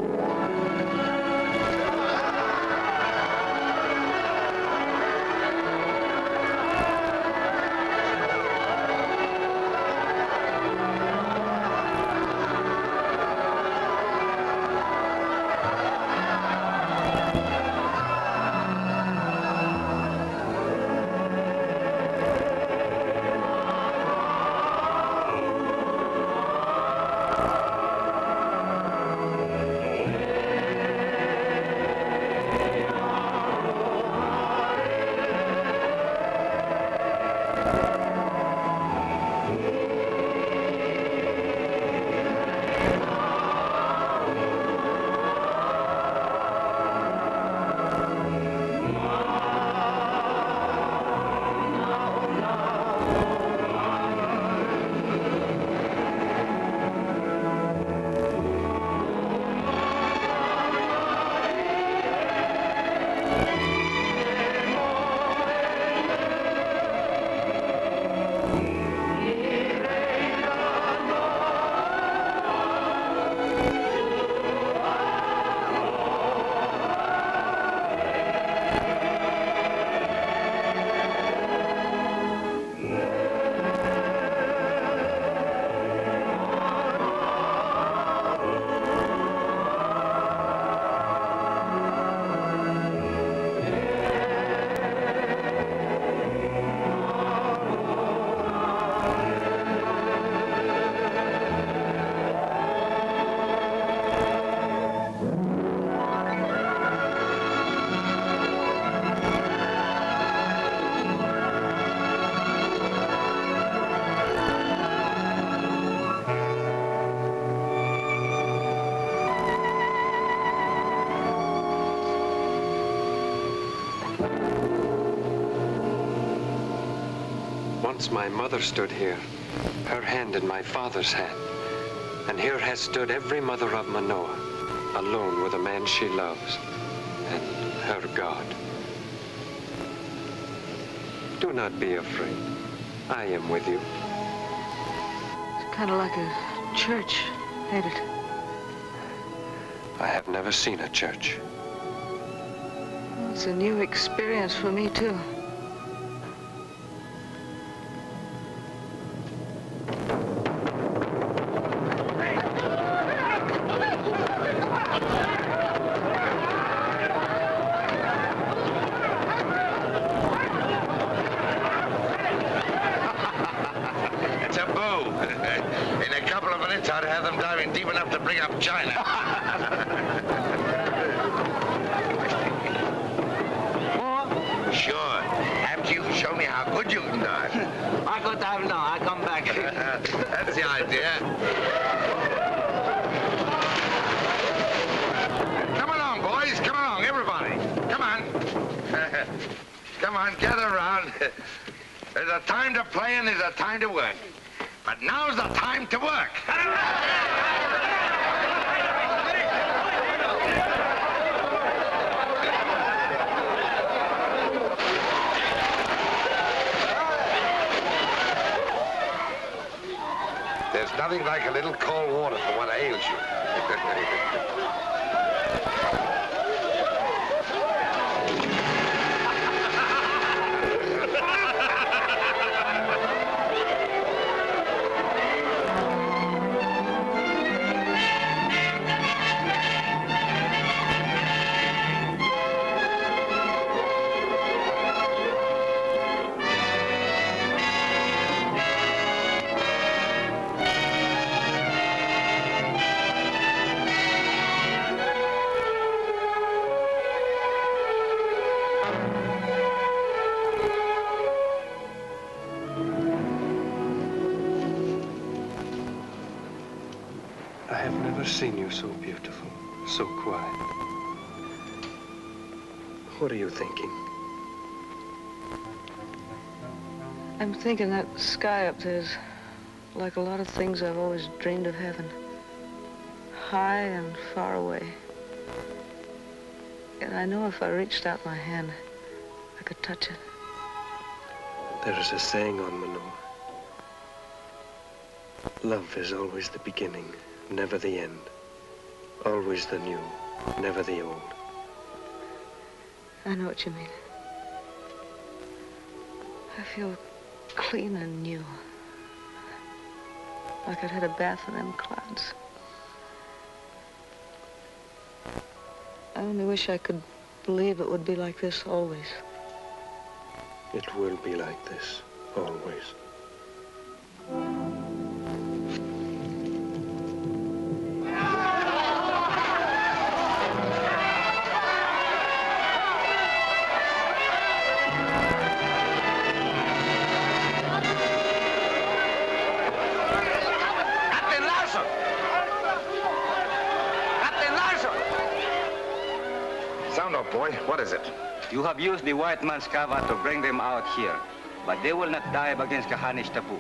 [SPEAKER 8] Once my mother stood here, her hand in my father's hand. And here has stood every mother of Manoa, alone with a man she loves, and her God. Do not be afraid. I am with you.
[SPEAKER 5] It's kind of like a church, ain't it?
[SPEAKER 8] I have never seen a church.
[SPEAKER 5] It's a new experience for me, too.
[SPEAKER 8] Thinking
[SPEAKER 5] that sky up there's like a lot of things I've always dreamed of having. High and far away. And I know if I reached out my hand, I could touch it.
[SPEAKER 8] There is a saying on Manoa. Love is always the beginning, never the end. Always the new, never the old.
[SPEAKER 2] I know what you mean. I feel clean and new. Like I'd had a bath in them clouds. I only wish I could believe it would be like this always.
[SPEAKER 8] It will be like this, always.
[SPEAKER 6] You have used the white man's kava to bring them out here, but they will not die against Kehane's tapu.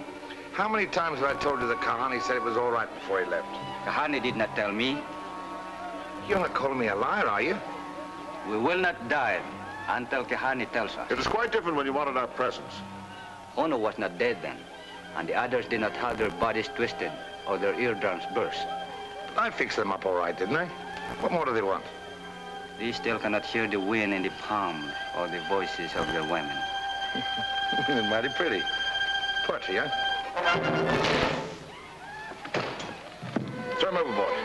[SPEAKER 5] How many times have I told you that Kehane said it was all right before he left?
[SPEAKER 6] Kehane did not tell me.
[SPEAKER 5] You're not calling me a liar, are you?
[SPEAKER 6] We will not die until Kehane tells us.
[SPEAKER 1] It was quite different when you wanted our presence.
[SPEAKER 6] Hono was not dead then, and the others did not have their bodies twisted or their eardrums burst.
[SPEAKER 5] I fixed them up all right, didn't I? What more do they want?
[SPEAKER 6] They still cannot hear the wind in the palms or the voices of the women.
[SPEAKER 5] Mighty pretty. Poetry, huh? Throw him overboard.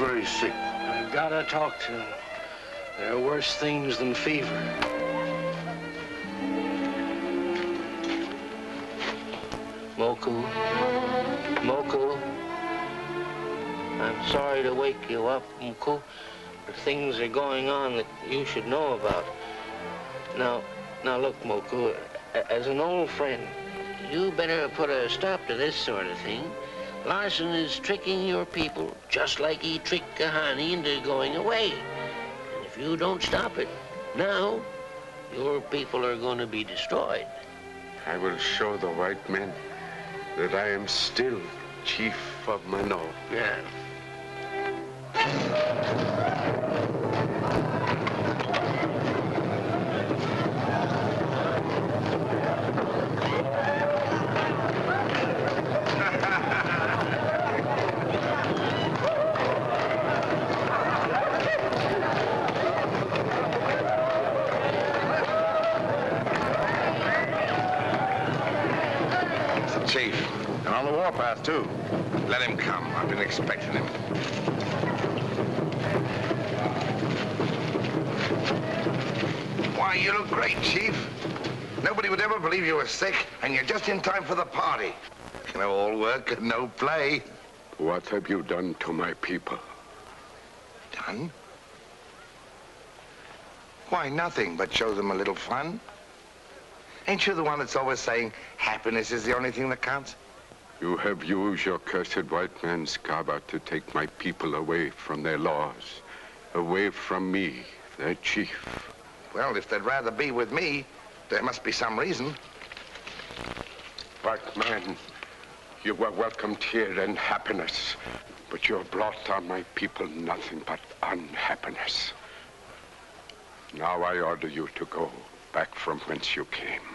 [SPEAKER 12] Very sick.
[SPEAKER 17] I've got to talk to him. There are worse things than fever. Moku. Moku. I'm sorry to wake you up, Moku, but things are going on that you should know about. Now, now look, Moku, as an old friend, you better put a stop to this sort of thing. Larson is tricking your people just like he tricked Kehane into going away. And if you don't stop it, now, your people are going to be destroyed.
[SPEAKER 11] I will show the white men that I am still chief of Manoa.
[SPEAKER 17] Yeah.
[SPEAKER 5] It's the chief. And on the too. Let him come. I've been expecting him. Why, you look great, Chief. Nobody would ever believe you were sick, and you're just in time for the party. You know, all work and no play.
[SPEAKER 11] What have you done to my people?
[SPEAKER 5] Done? Why, nothing but show them a little fun. Ain't you the one that's always saying happiness is the only thing that counts?
[SPEAKER 11] You have used your cursed white man's Skaba to take my people away from their laws, away from me, their chief.
[SPEAKER 5] Well, if they'd rather be with me, there must be some reason.
[SPEAKER 11] White man, you were welcomed here in happiness, but you have brought on my people nothing but unhappiness. Now I order you to go back from whence you came.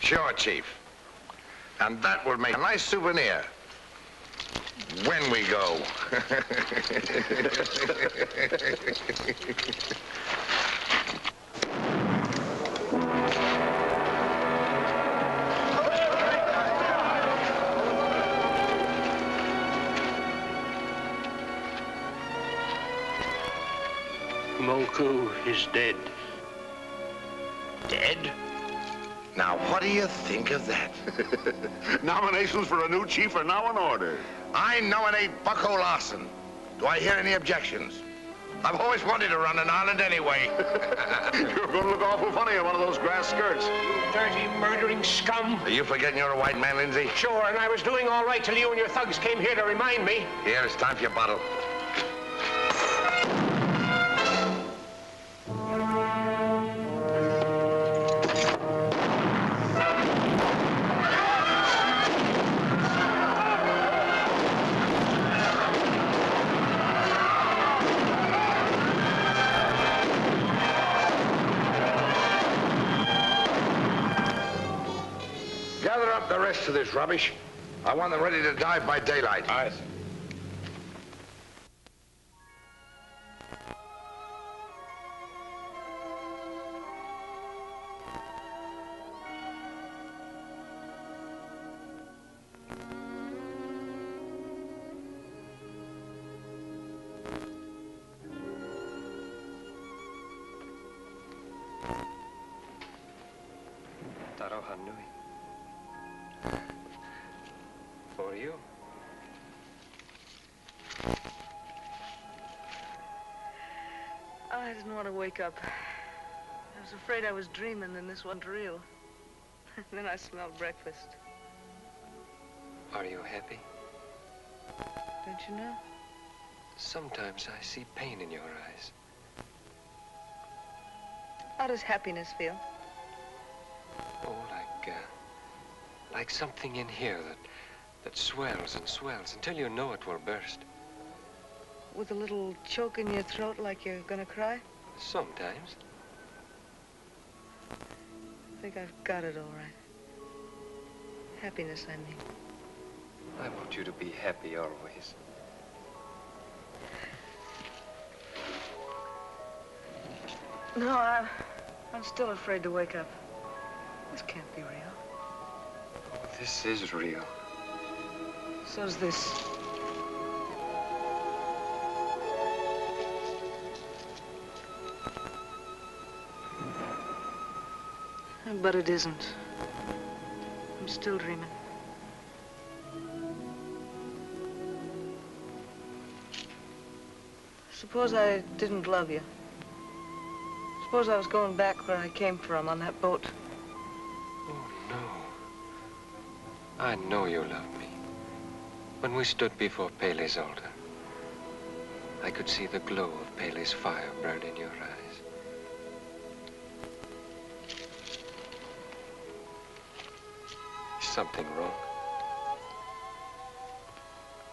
[SPEAKER 5] Sure, Chief. And that will make a nice souvenir when we go.
[SPEAKER 17] Moku is dead.
[SPEAKER 5] Dead? Now, what do you think of that?
[SPEAKER 1] Nominations for a new chief are now in order.
[SPEAKER 5] I nominate Bucko Larson. Do I hear any objections? I've always wanted to run an island anyway.
[SPEAKER 1] You're going to look awful funny in one of those grass skirts.
[SPEAKER 18] You Dirty, murdering scum.
[SPEAKER 5] Are you forgetting you're a white man, Lindsay?
[SPEAKER 18] Sure, and I was doing all right till you and your thugs came here to remind me.
[SPEAKER 5] Here, it's time for your bottle. This rubbish. I want them ready to dive by daylight. Aye.
[SPEAKER 8] Taroha Nui. For you.
[SPEAKER 2] I didn't want to wake up. I was afraid I was dreaming and this wasn't real. then I smelled breakfast.
[SPEAKER 8] Are you happy?
[SPEAKER 2] Don't you know?
[SPEAKER 8] Sometimes I see pain in your eyes.
[SPEAKER 2] How does happiness feel?
[SPEAKER 8] Oh, like, uh, like something in here that, that swells and swells until you know it will burst.
[SPEAKER 2] With a little choke in your throat like you're gonna cry?
[SPEAKER 8] Sometimes.
[SPEAKER 2] I think I've got it all right. Happiness, I mean.
[SPEAKER 8] I want you to be happy always.
[SPEAKER 2] No, I'm, I'm still afraid to wake up. This can't be real.
[SPEAKER 8] This is real.
[SPEAKER 2] So's this. But it isn't. I'm still dreaming. Suppose I didn't love you. Suppose I was going back where I came from on that boat. Oh, no.
[SPEAKER 8] I know you love me. When we stood before Pele's altar, I could see the glow of Pele's fire burn in your eyes. Is something wrong?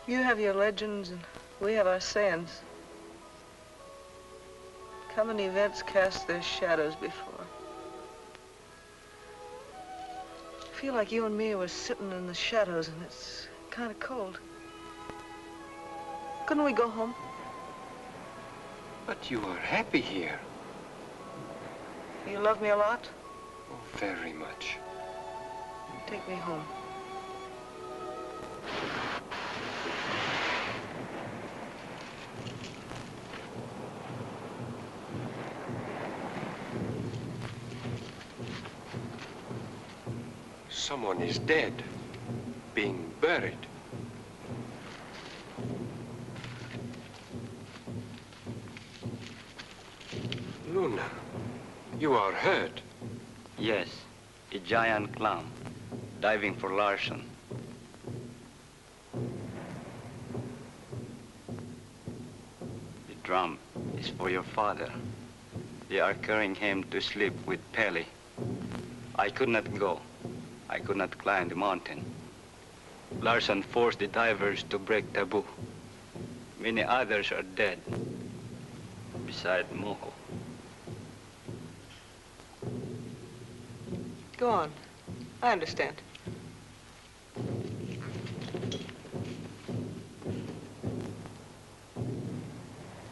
[SPEAKER 2] You have your legends and we have our sayings. Coming events cast their shadows before. I feel like you and me were sitting in the shadows and it's kind of cold. Couldn't we go home?
[SPEAKER 8] But you are happy here.
[SPEAKER 2] You love me a lot?
[SPEAKER 8] Oh, very much.
[SPEAKER 2] Take me home.
[SPEAKER 8] Someone is dead, being buried. Luna, you are hurt.
[SPEAKER 6] Yes, a giant clam, diving for Larson. The drum is for your father. They are carrying him to sleep with Pele. I could not go. I could not climb the mountain. Larson forced the divers to break taboo. Many others are dead, beside Moho.
[SPEAKER 2] Go on. I understand.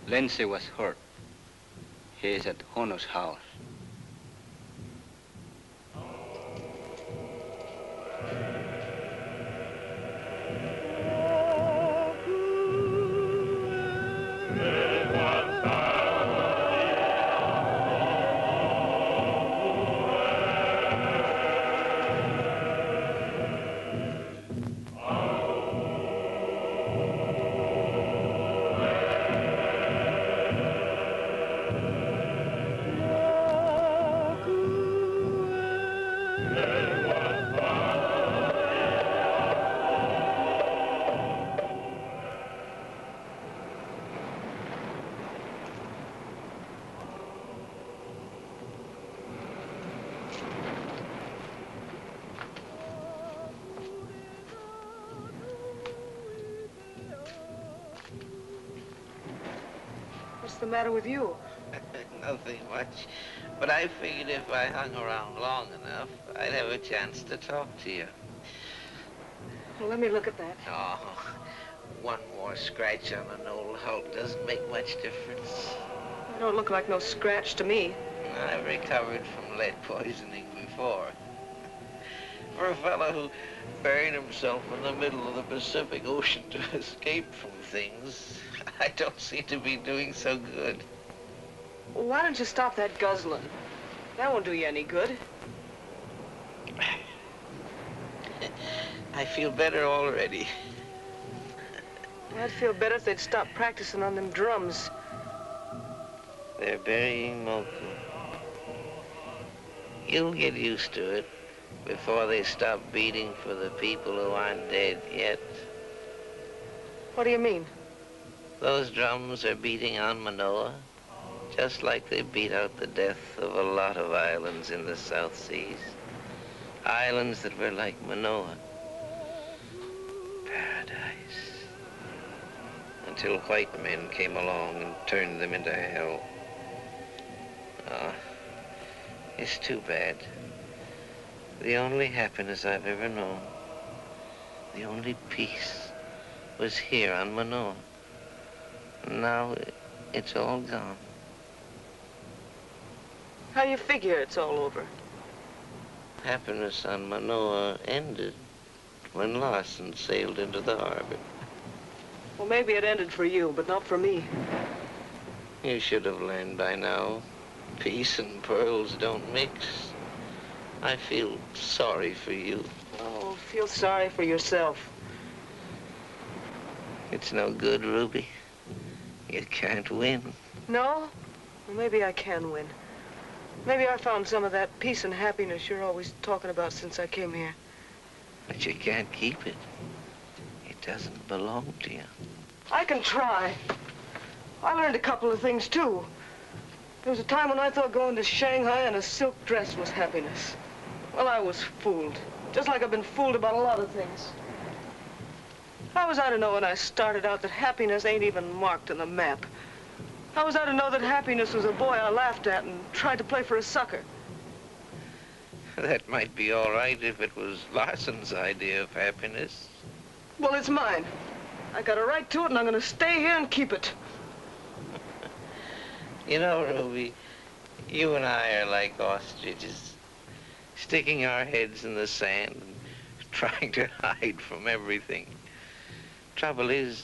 [SPEAKER 6] Lindsay was hurt. He is at Hono's house.
[SPEAKER 2] Matter with you?
[SPEAKER 17] Nothing much. But I figured if I hung around long enough, I'd have a chance to talk to you.
[SPEAKER 2] Well, let me look at that.
[SPEAKER 17] Oh, one more scratch on an old Hulk doesn't make much difference.
[SPEAKER 2] It don't look like no scratch to me.
[SPEAKER 17] I've recovered from lead poisoning before. For a fellow who buried himself in the middle of the Pacific Ocean to escape from things, I don't seem to be doing so good.
[SPEAKER 2] Well, why don't you stop that guzzling? That won't do you any good.
[SPEAKER 17] I feel better already.
[SPEAKER 2] I'd feel better if they'd stop practicing on them drums.
[SPEAKER 17] They're burying Moku. You'll get used to it before they stop beating for the people who aren't dead yet.
[SPEAKER 2] What do you mean?
[SPEAKER 17] Those drums are beating on Manoa, just like they beat out the death of a lot of islands in the South Seas. Islands that were like Manoa. Paradise. Until white men came along and turned them into hell. Ah, it's too bad. The only happiness I've ever known, the only peace, was here on Manoa. Now it's all gone.
[SPEAKER 2] How do you figure it's all over?
[SPEAKER 17] Happiness on Manoa ended when Larson sailed into the harbor.
[SPEAKER 2] Well, maybe it ended for you, but not for me.
[SPEAKER 17] You should have learned by now. Peace and pearls don't mix. I feel sorry for you.
[SPEAKER 2] Oh, feel sorry for yourself.
[SPEAKER 17] It's no good, Ruby. You can't win.
[SPEAKER 2] No? Well, maybe I can win. Maybe I found some of that peace and happiness you're always talking about since I came here.
[SPEAKER 17] But you can't keep it. It doesn't belong to you.
[SPEAKER 2] I can try. I learned a couple of things, too. There was a time when I thought going to Shanghai in a silk dress was happiness. Well, I was fooled. Just like I've been fooled about a lot of things. How was I to know when I started out that happiness ain't even marked on the map? How was I to know that happiness was a boy I laughed at and tried to play for a sucker?
[SPEAKER 17] That might be all right if it was Larson's idea of happiness.
[SPEAKER 2] Well, it's mine. I got a right to it, and I'm going to stay here and keep it.
[SPEAKER 17] You know, Ruby, you and I are like ostriches, sticking our heads in the sand and trying to hide from everything. Trouble is,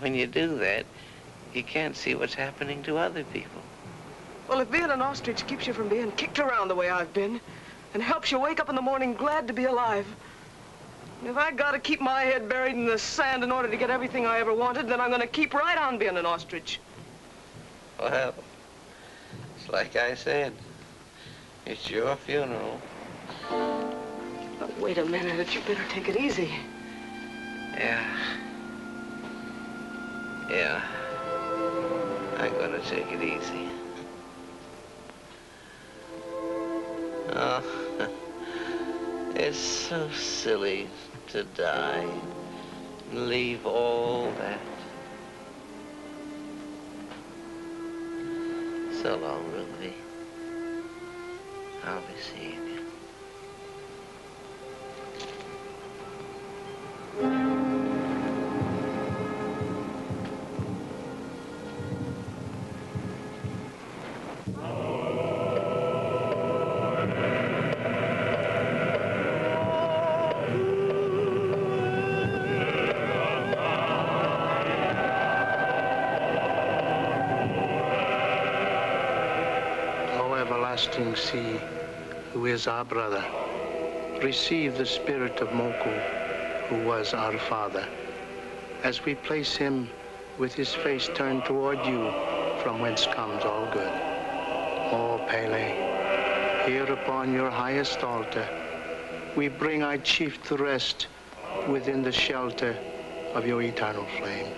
[SPEAKER 17] when you do that, you can't see what's happening to other people.
[SPEAKER 2] Well, if being an ostrich keeps you from being kicked around the way I've been, and helps you wake up in the morning glad to be alive, and if I've gotta keep my head buried in the sand in order to get everything I ever wanted, then I'm gonna keep right on being an ostrich.
[SPEAKER 17] Well, it's like I said. It's your funeral.
[SPEAKER 2] But wait a minute, you better take it easy.
[SPEAKER 17] Yeah. Yeah. I'm gonna take it easy. Oh, it's so silly to die and leave all that. So long, Ruby. I'll be seeing you.
[SPEAKER 19] Who is our brother, receive the spirit of Moku, who was our father, as we place him with his face turned toward you, from whence comes all good. O Pele, here upon your highest altar, we bring our chief to rest within the shelter of your eternal flame.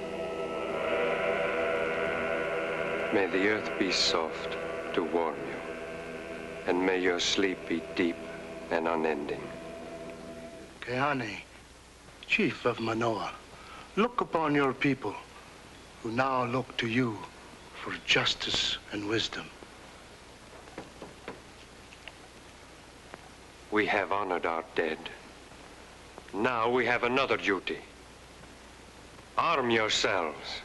[SPEAKER 8] May the earth be soft to warm you, and may your sleep be deep and unending.
[SPEAKER 19] Kehane, chief of Manoa, look upon your people, who now look to you for justice and wisdom.
[SPEAKER 8] We have honored our dead. Now we have another duty. Arm yourselves.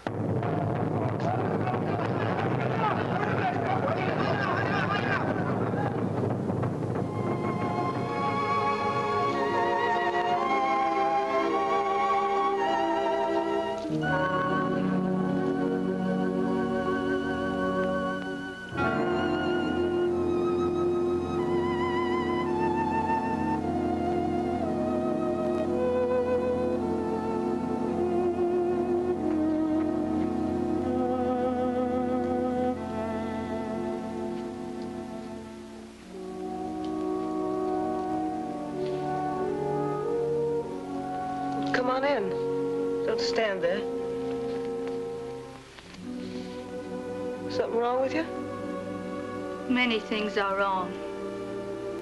[SPEAKER 9] Many things are wrong,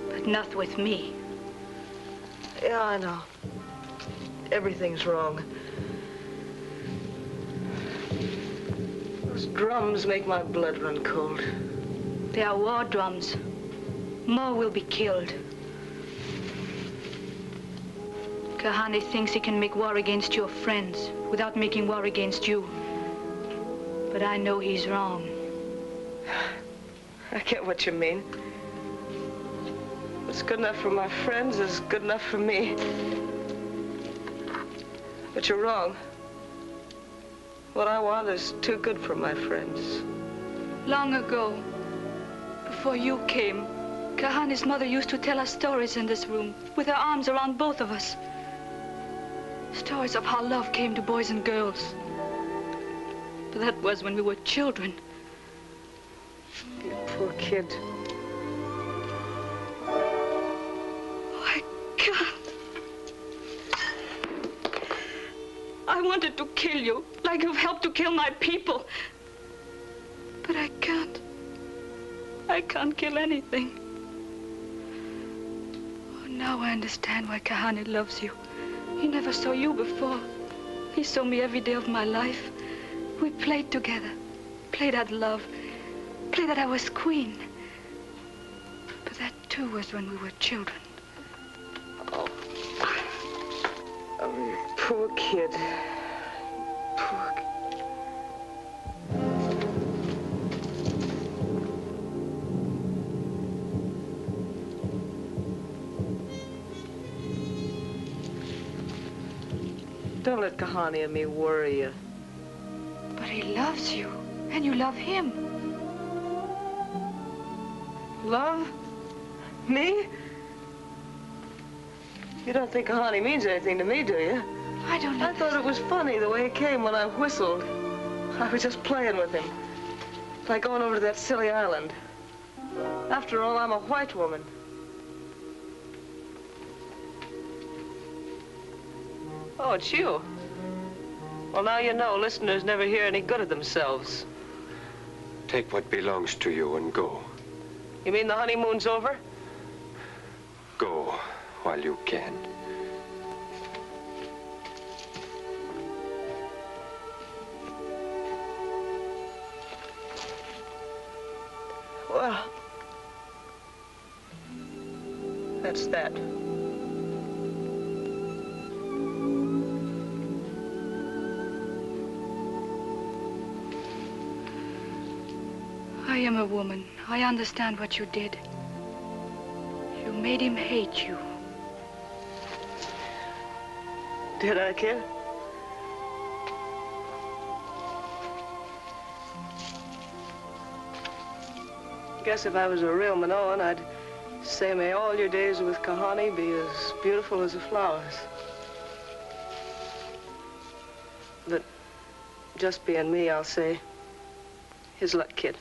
[SPEAKER 9] but not with me.
[SPEAKER 2] Yeah, I know. Everything's wrong. Those drums make my blood run cold.
[SPEAKER 9] They are war drums. More will be killed. Kehane thinks he can make war against your friends without making war against you. But I know he's wrong.
[SPEAKER 2] I get what you mean. What's good enough for my friends is good enough for me. But you're wrong. What I want is too good for my friends.
[SPEAKER 9] Long ago, before you came, Kehane's mother used to tell us stories in this room, with her arms around both of us. Stories of how love came to boys and girls. But that was when we were children.
[SPEAKER 2] Poor kid.
[SPEAKER 9] Oh, I can't. I wanted to kill you, like you've helped to kill my people. But I can't. I can't kill anything. Oh, now I understand why Kehane loves you. He never saw you before. He saw me every day of my life. We played together, played at love, played that I was queen. But that too was when we were children.
[SPEAKER 2] Oh, um, poor kid. Poor kid. Don't let Kehane and me worry you.
[SPEAKER 9] But he loves you, and you love him.
[SPEAKER 2] Love? Me? You don't think Kehane means anything to me, do you?
[SPEAKER 9] I don't know.
[SPEAKER 2] I thought it was funny the way he came when I whistled. I was just playing with him. Like going over to that silly island. After all, I'm a white woman. Oh, it's you. Well, now you know listeners never hear any good of themselves.
[SPEAKER 8] Take what belongs to you and go.
[SPEAKER 2] You mean the honeymoon's over?
[SPEAKER 8] Go while you can.
[SPEAKER 2] Well, that's that.
[SPEAKER 9] I understand what you did. You made him hate you.
[SPEAKER 2] Did I, kid? Guess if I was a real Minoan, I'd say may all your days with Kehane be as beautiful as the flowers. But just being me, I'll say, his luck, kid.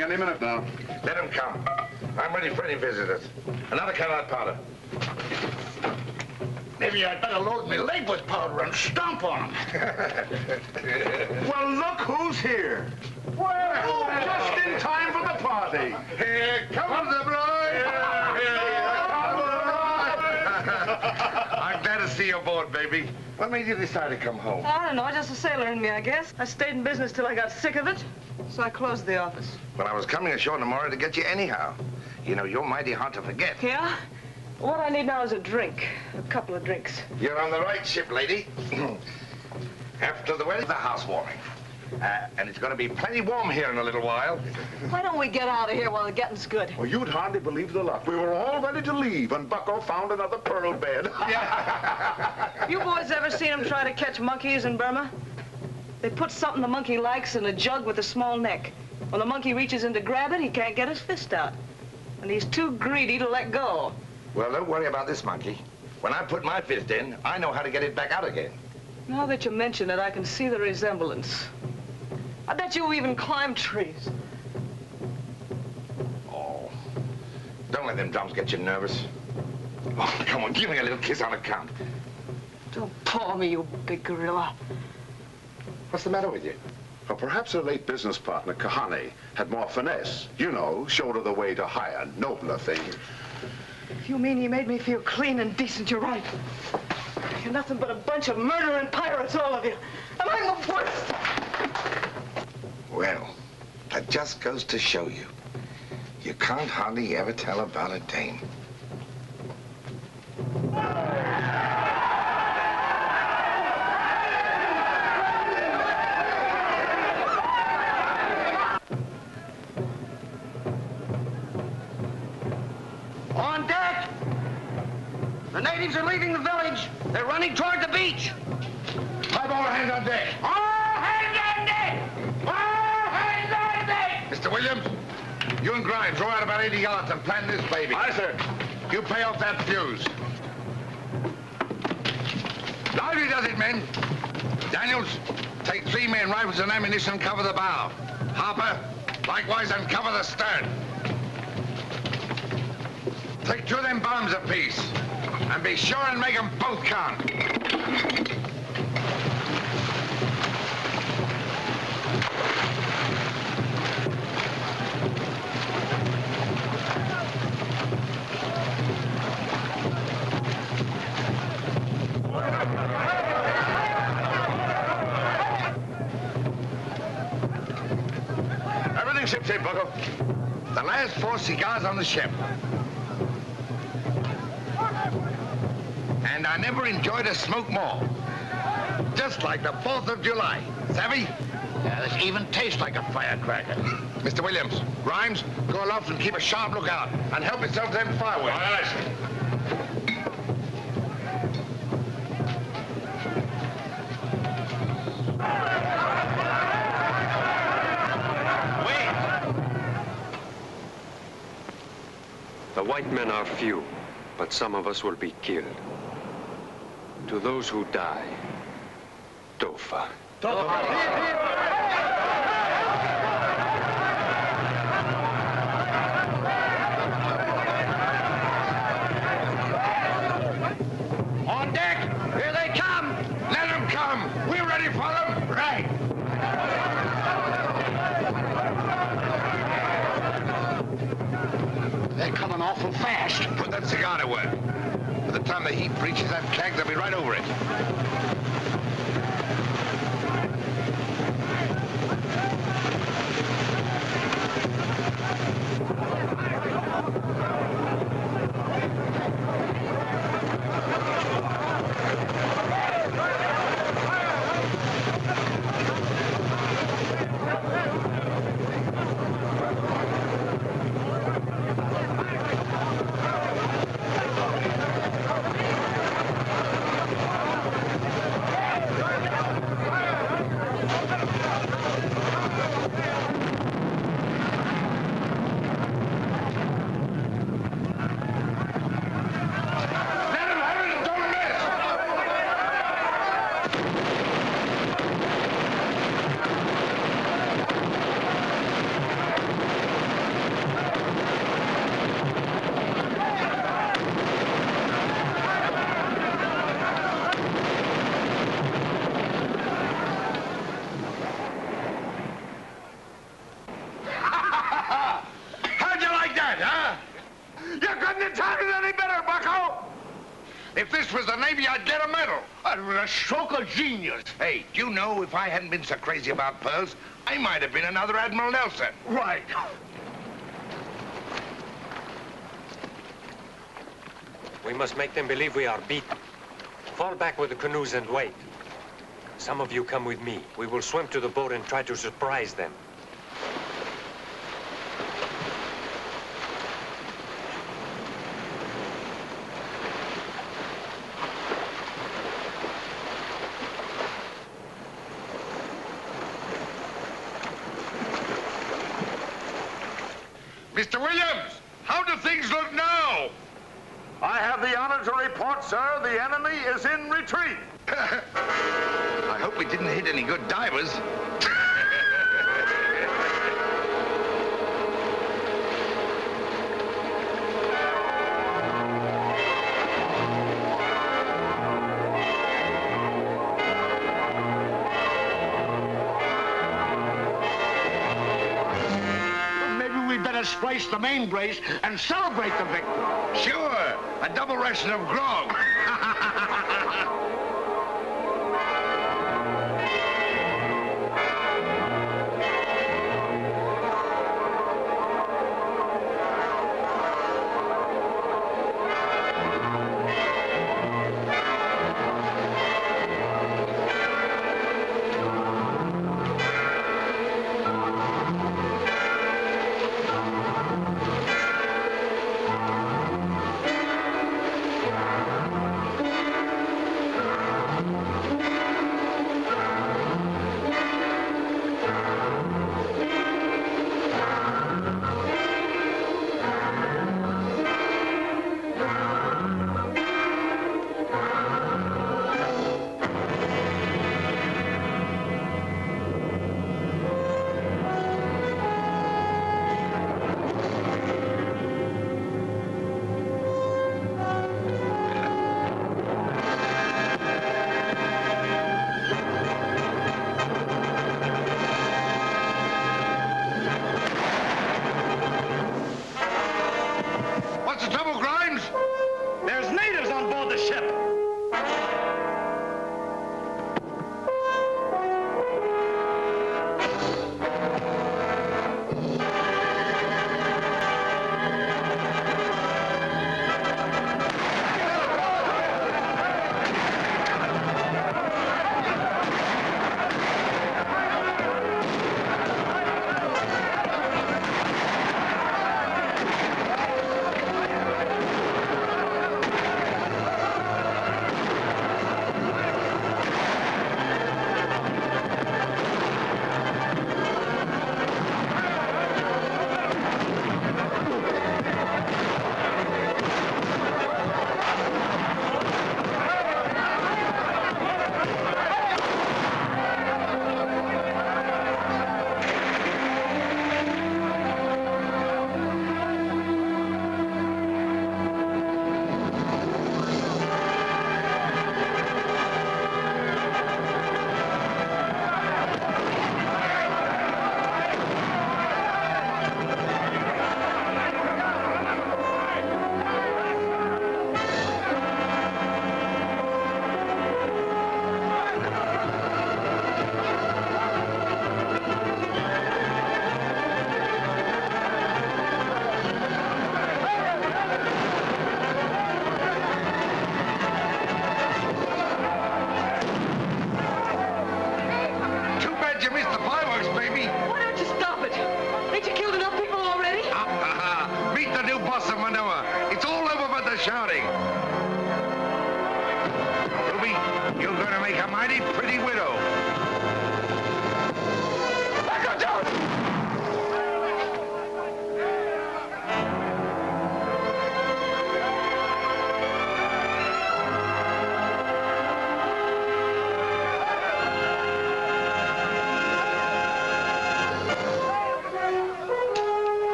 [SPEAKER 1] Coming any minute now.
[SPEAKER 5] Let them come. I'm ready for any visitors. Another can of powder.
[SPEAKER 20] Maybe I'd better load my leg with powder and stomp on them.
[SPEAKER 1] Well, look who's here. Well, oh, just in time for the party. Here comes the bride.
[SPEAKER 5] Aboard, baby. What made you decide to come home?
[SPEAKER 2] I don't know, just a sailor in me, I guess. I stayed in business till I got sick of it, so I closed the office.
[SPEAKER 5] Well, I was coming ashore tomorrow to get you anyhow. You know, you're mighty hard to forget.
[SPEAKER 2] Yeah? What I need now is a drink. A couple of drinks.
[SPEAKER 5] You're on the right ship, lady. After the wedding, the housewarming. Uh, and it's going to be plenty warm here in a little while.
[SPEAKER 2] Why don't we get out of here while the getting's good?
[SPEAKER 1] Well, you'd hardly believe the luck. We were all ready to leave, and Bucko found another pearl bed.
[SPEAKER 2] You boys ever seen them try to catch monkeys in Burma? They put something the monkey likes in a jug with a small neck. When the monkey reaches in to grab it, he can't get his fist out. And he's too greedy to let go.
[SPEAKER 5] Well, don't worry about this monkey. When I put my fist in, I know how to get it back out again.
[SPEAKER 2] Now that you mention it, I can see the resemblance. I bet you even climb trees.
[SPEAKER 5] Oh, don't let them drums get you nervous. Oh, come on, give me a little kiss on account.
[SPEAKER 2] Don't paw me, you big gorilla.
[SPEAKER 5] What's the matter with you?
[SPEAKER 1] Or perhaps her late business partner, Kehane, had more finesse. You know, showed her the way to higher, nobler things.
[SPEAKER 2] If you mean he made me feel clean and decent, you're right. You're nothing but a bunch of murdering pirates, all of you. And I'm the worst.
[SPEAKER 5] Well, that just goes to show you. You can't hardly ever tell about a dame.
[SPEAKER 3] On deck! The natives are leaving the village. They're running toward the beach.
[SPEAKER 5] Five all hands on deck.
[SPEAKER 3] All hands on deck!
[SPEAKER 5] Mr. Williams, you and Grimes row out about 80 yards and plan this baby. Aye, sir. You pay off that fuse. Lively does it, men. Daniels, take three men, rifles and ammunition, cover the bow. Harper, likewise, and cover the stern. Take two of them bombs apiece. And be sure and make them both count. Shipshape, Bucko. The last four cigars on the ship. And I never enjoyed a smoke more. Just like the 4th of July. Savvy?
[SPEAKER 21] Yeah, this even tastes like a firecracker.
[SPEAKER 5] Mr. Williams, Grimes, go aloft and keep a sharp lookout. And help yourself to them fireworks. Aye,
[SPEAKER 8] white men are few, but some of us will be killed. To those who die, Tofa.
[SPEAKER 3] On
[SPEAKER 21] awful fast.
[SPEAKER 5] Put that cigar work. By the time the heat reaches that keg, they'll be right over it. How'd you like that, huh? You couldn't have done it any better, Bucko. If this was the Navy, I'd get a medal. That was a stroke of genius. Hey, do you know if I hadn't been so crazy about pearls, I might have been another Admiral Nelson. Right.
[SPEAKER 8] We must make them believe we are beaten. Fall back with the canoes and wait. Some of you come with me. We will swim to the boat and try to surprise them.
[SPEAKER 5] Mr. Williams, how do things look now?
[SPEAKER 1] I have the honor to report, sir, the enemy is in retreat.
[SPEAKER 5] I hope we didn't hit any good divers.
[SPEAKER 12] Splice the main brace and celebrate the victory.
[SPEAKER 5] Sure, a double ration of grog.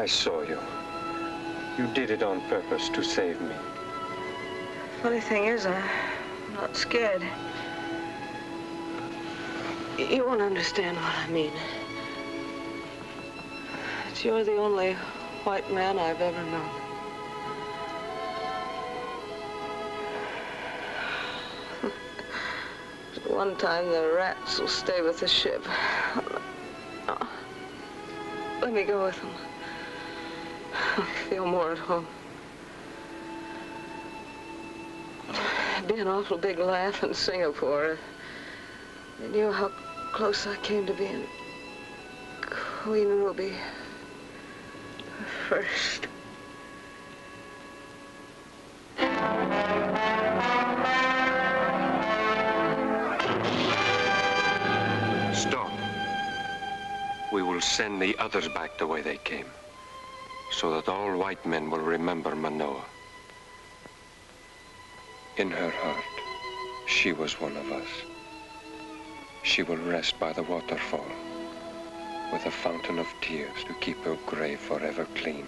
[SPEAKER 8] I saw you. You did it on purpose to save me.
[SPEAKER 2] Funny thing is, I'm not scared. You won't understand what I mean. But you're the only white man I've ever known. One time the rats will stay with the ship. Oh, Let me go with them. I feel more at home. It'd be an awful big laugh in Singapore. They knew how close I came to being Queen Ruby. First.
[SPEAKER 8] Stop. We will send the others back the way they came, so that all white men will remember Manoa. In her heart, she was one of us. She will rest by the waterfall, with a fountain of tears to keep her grave forever clean.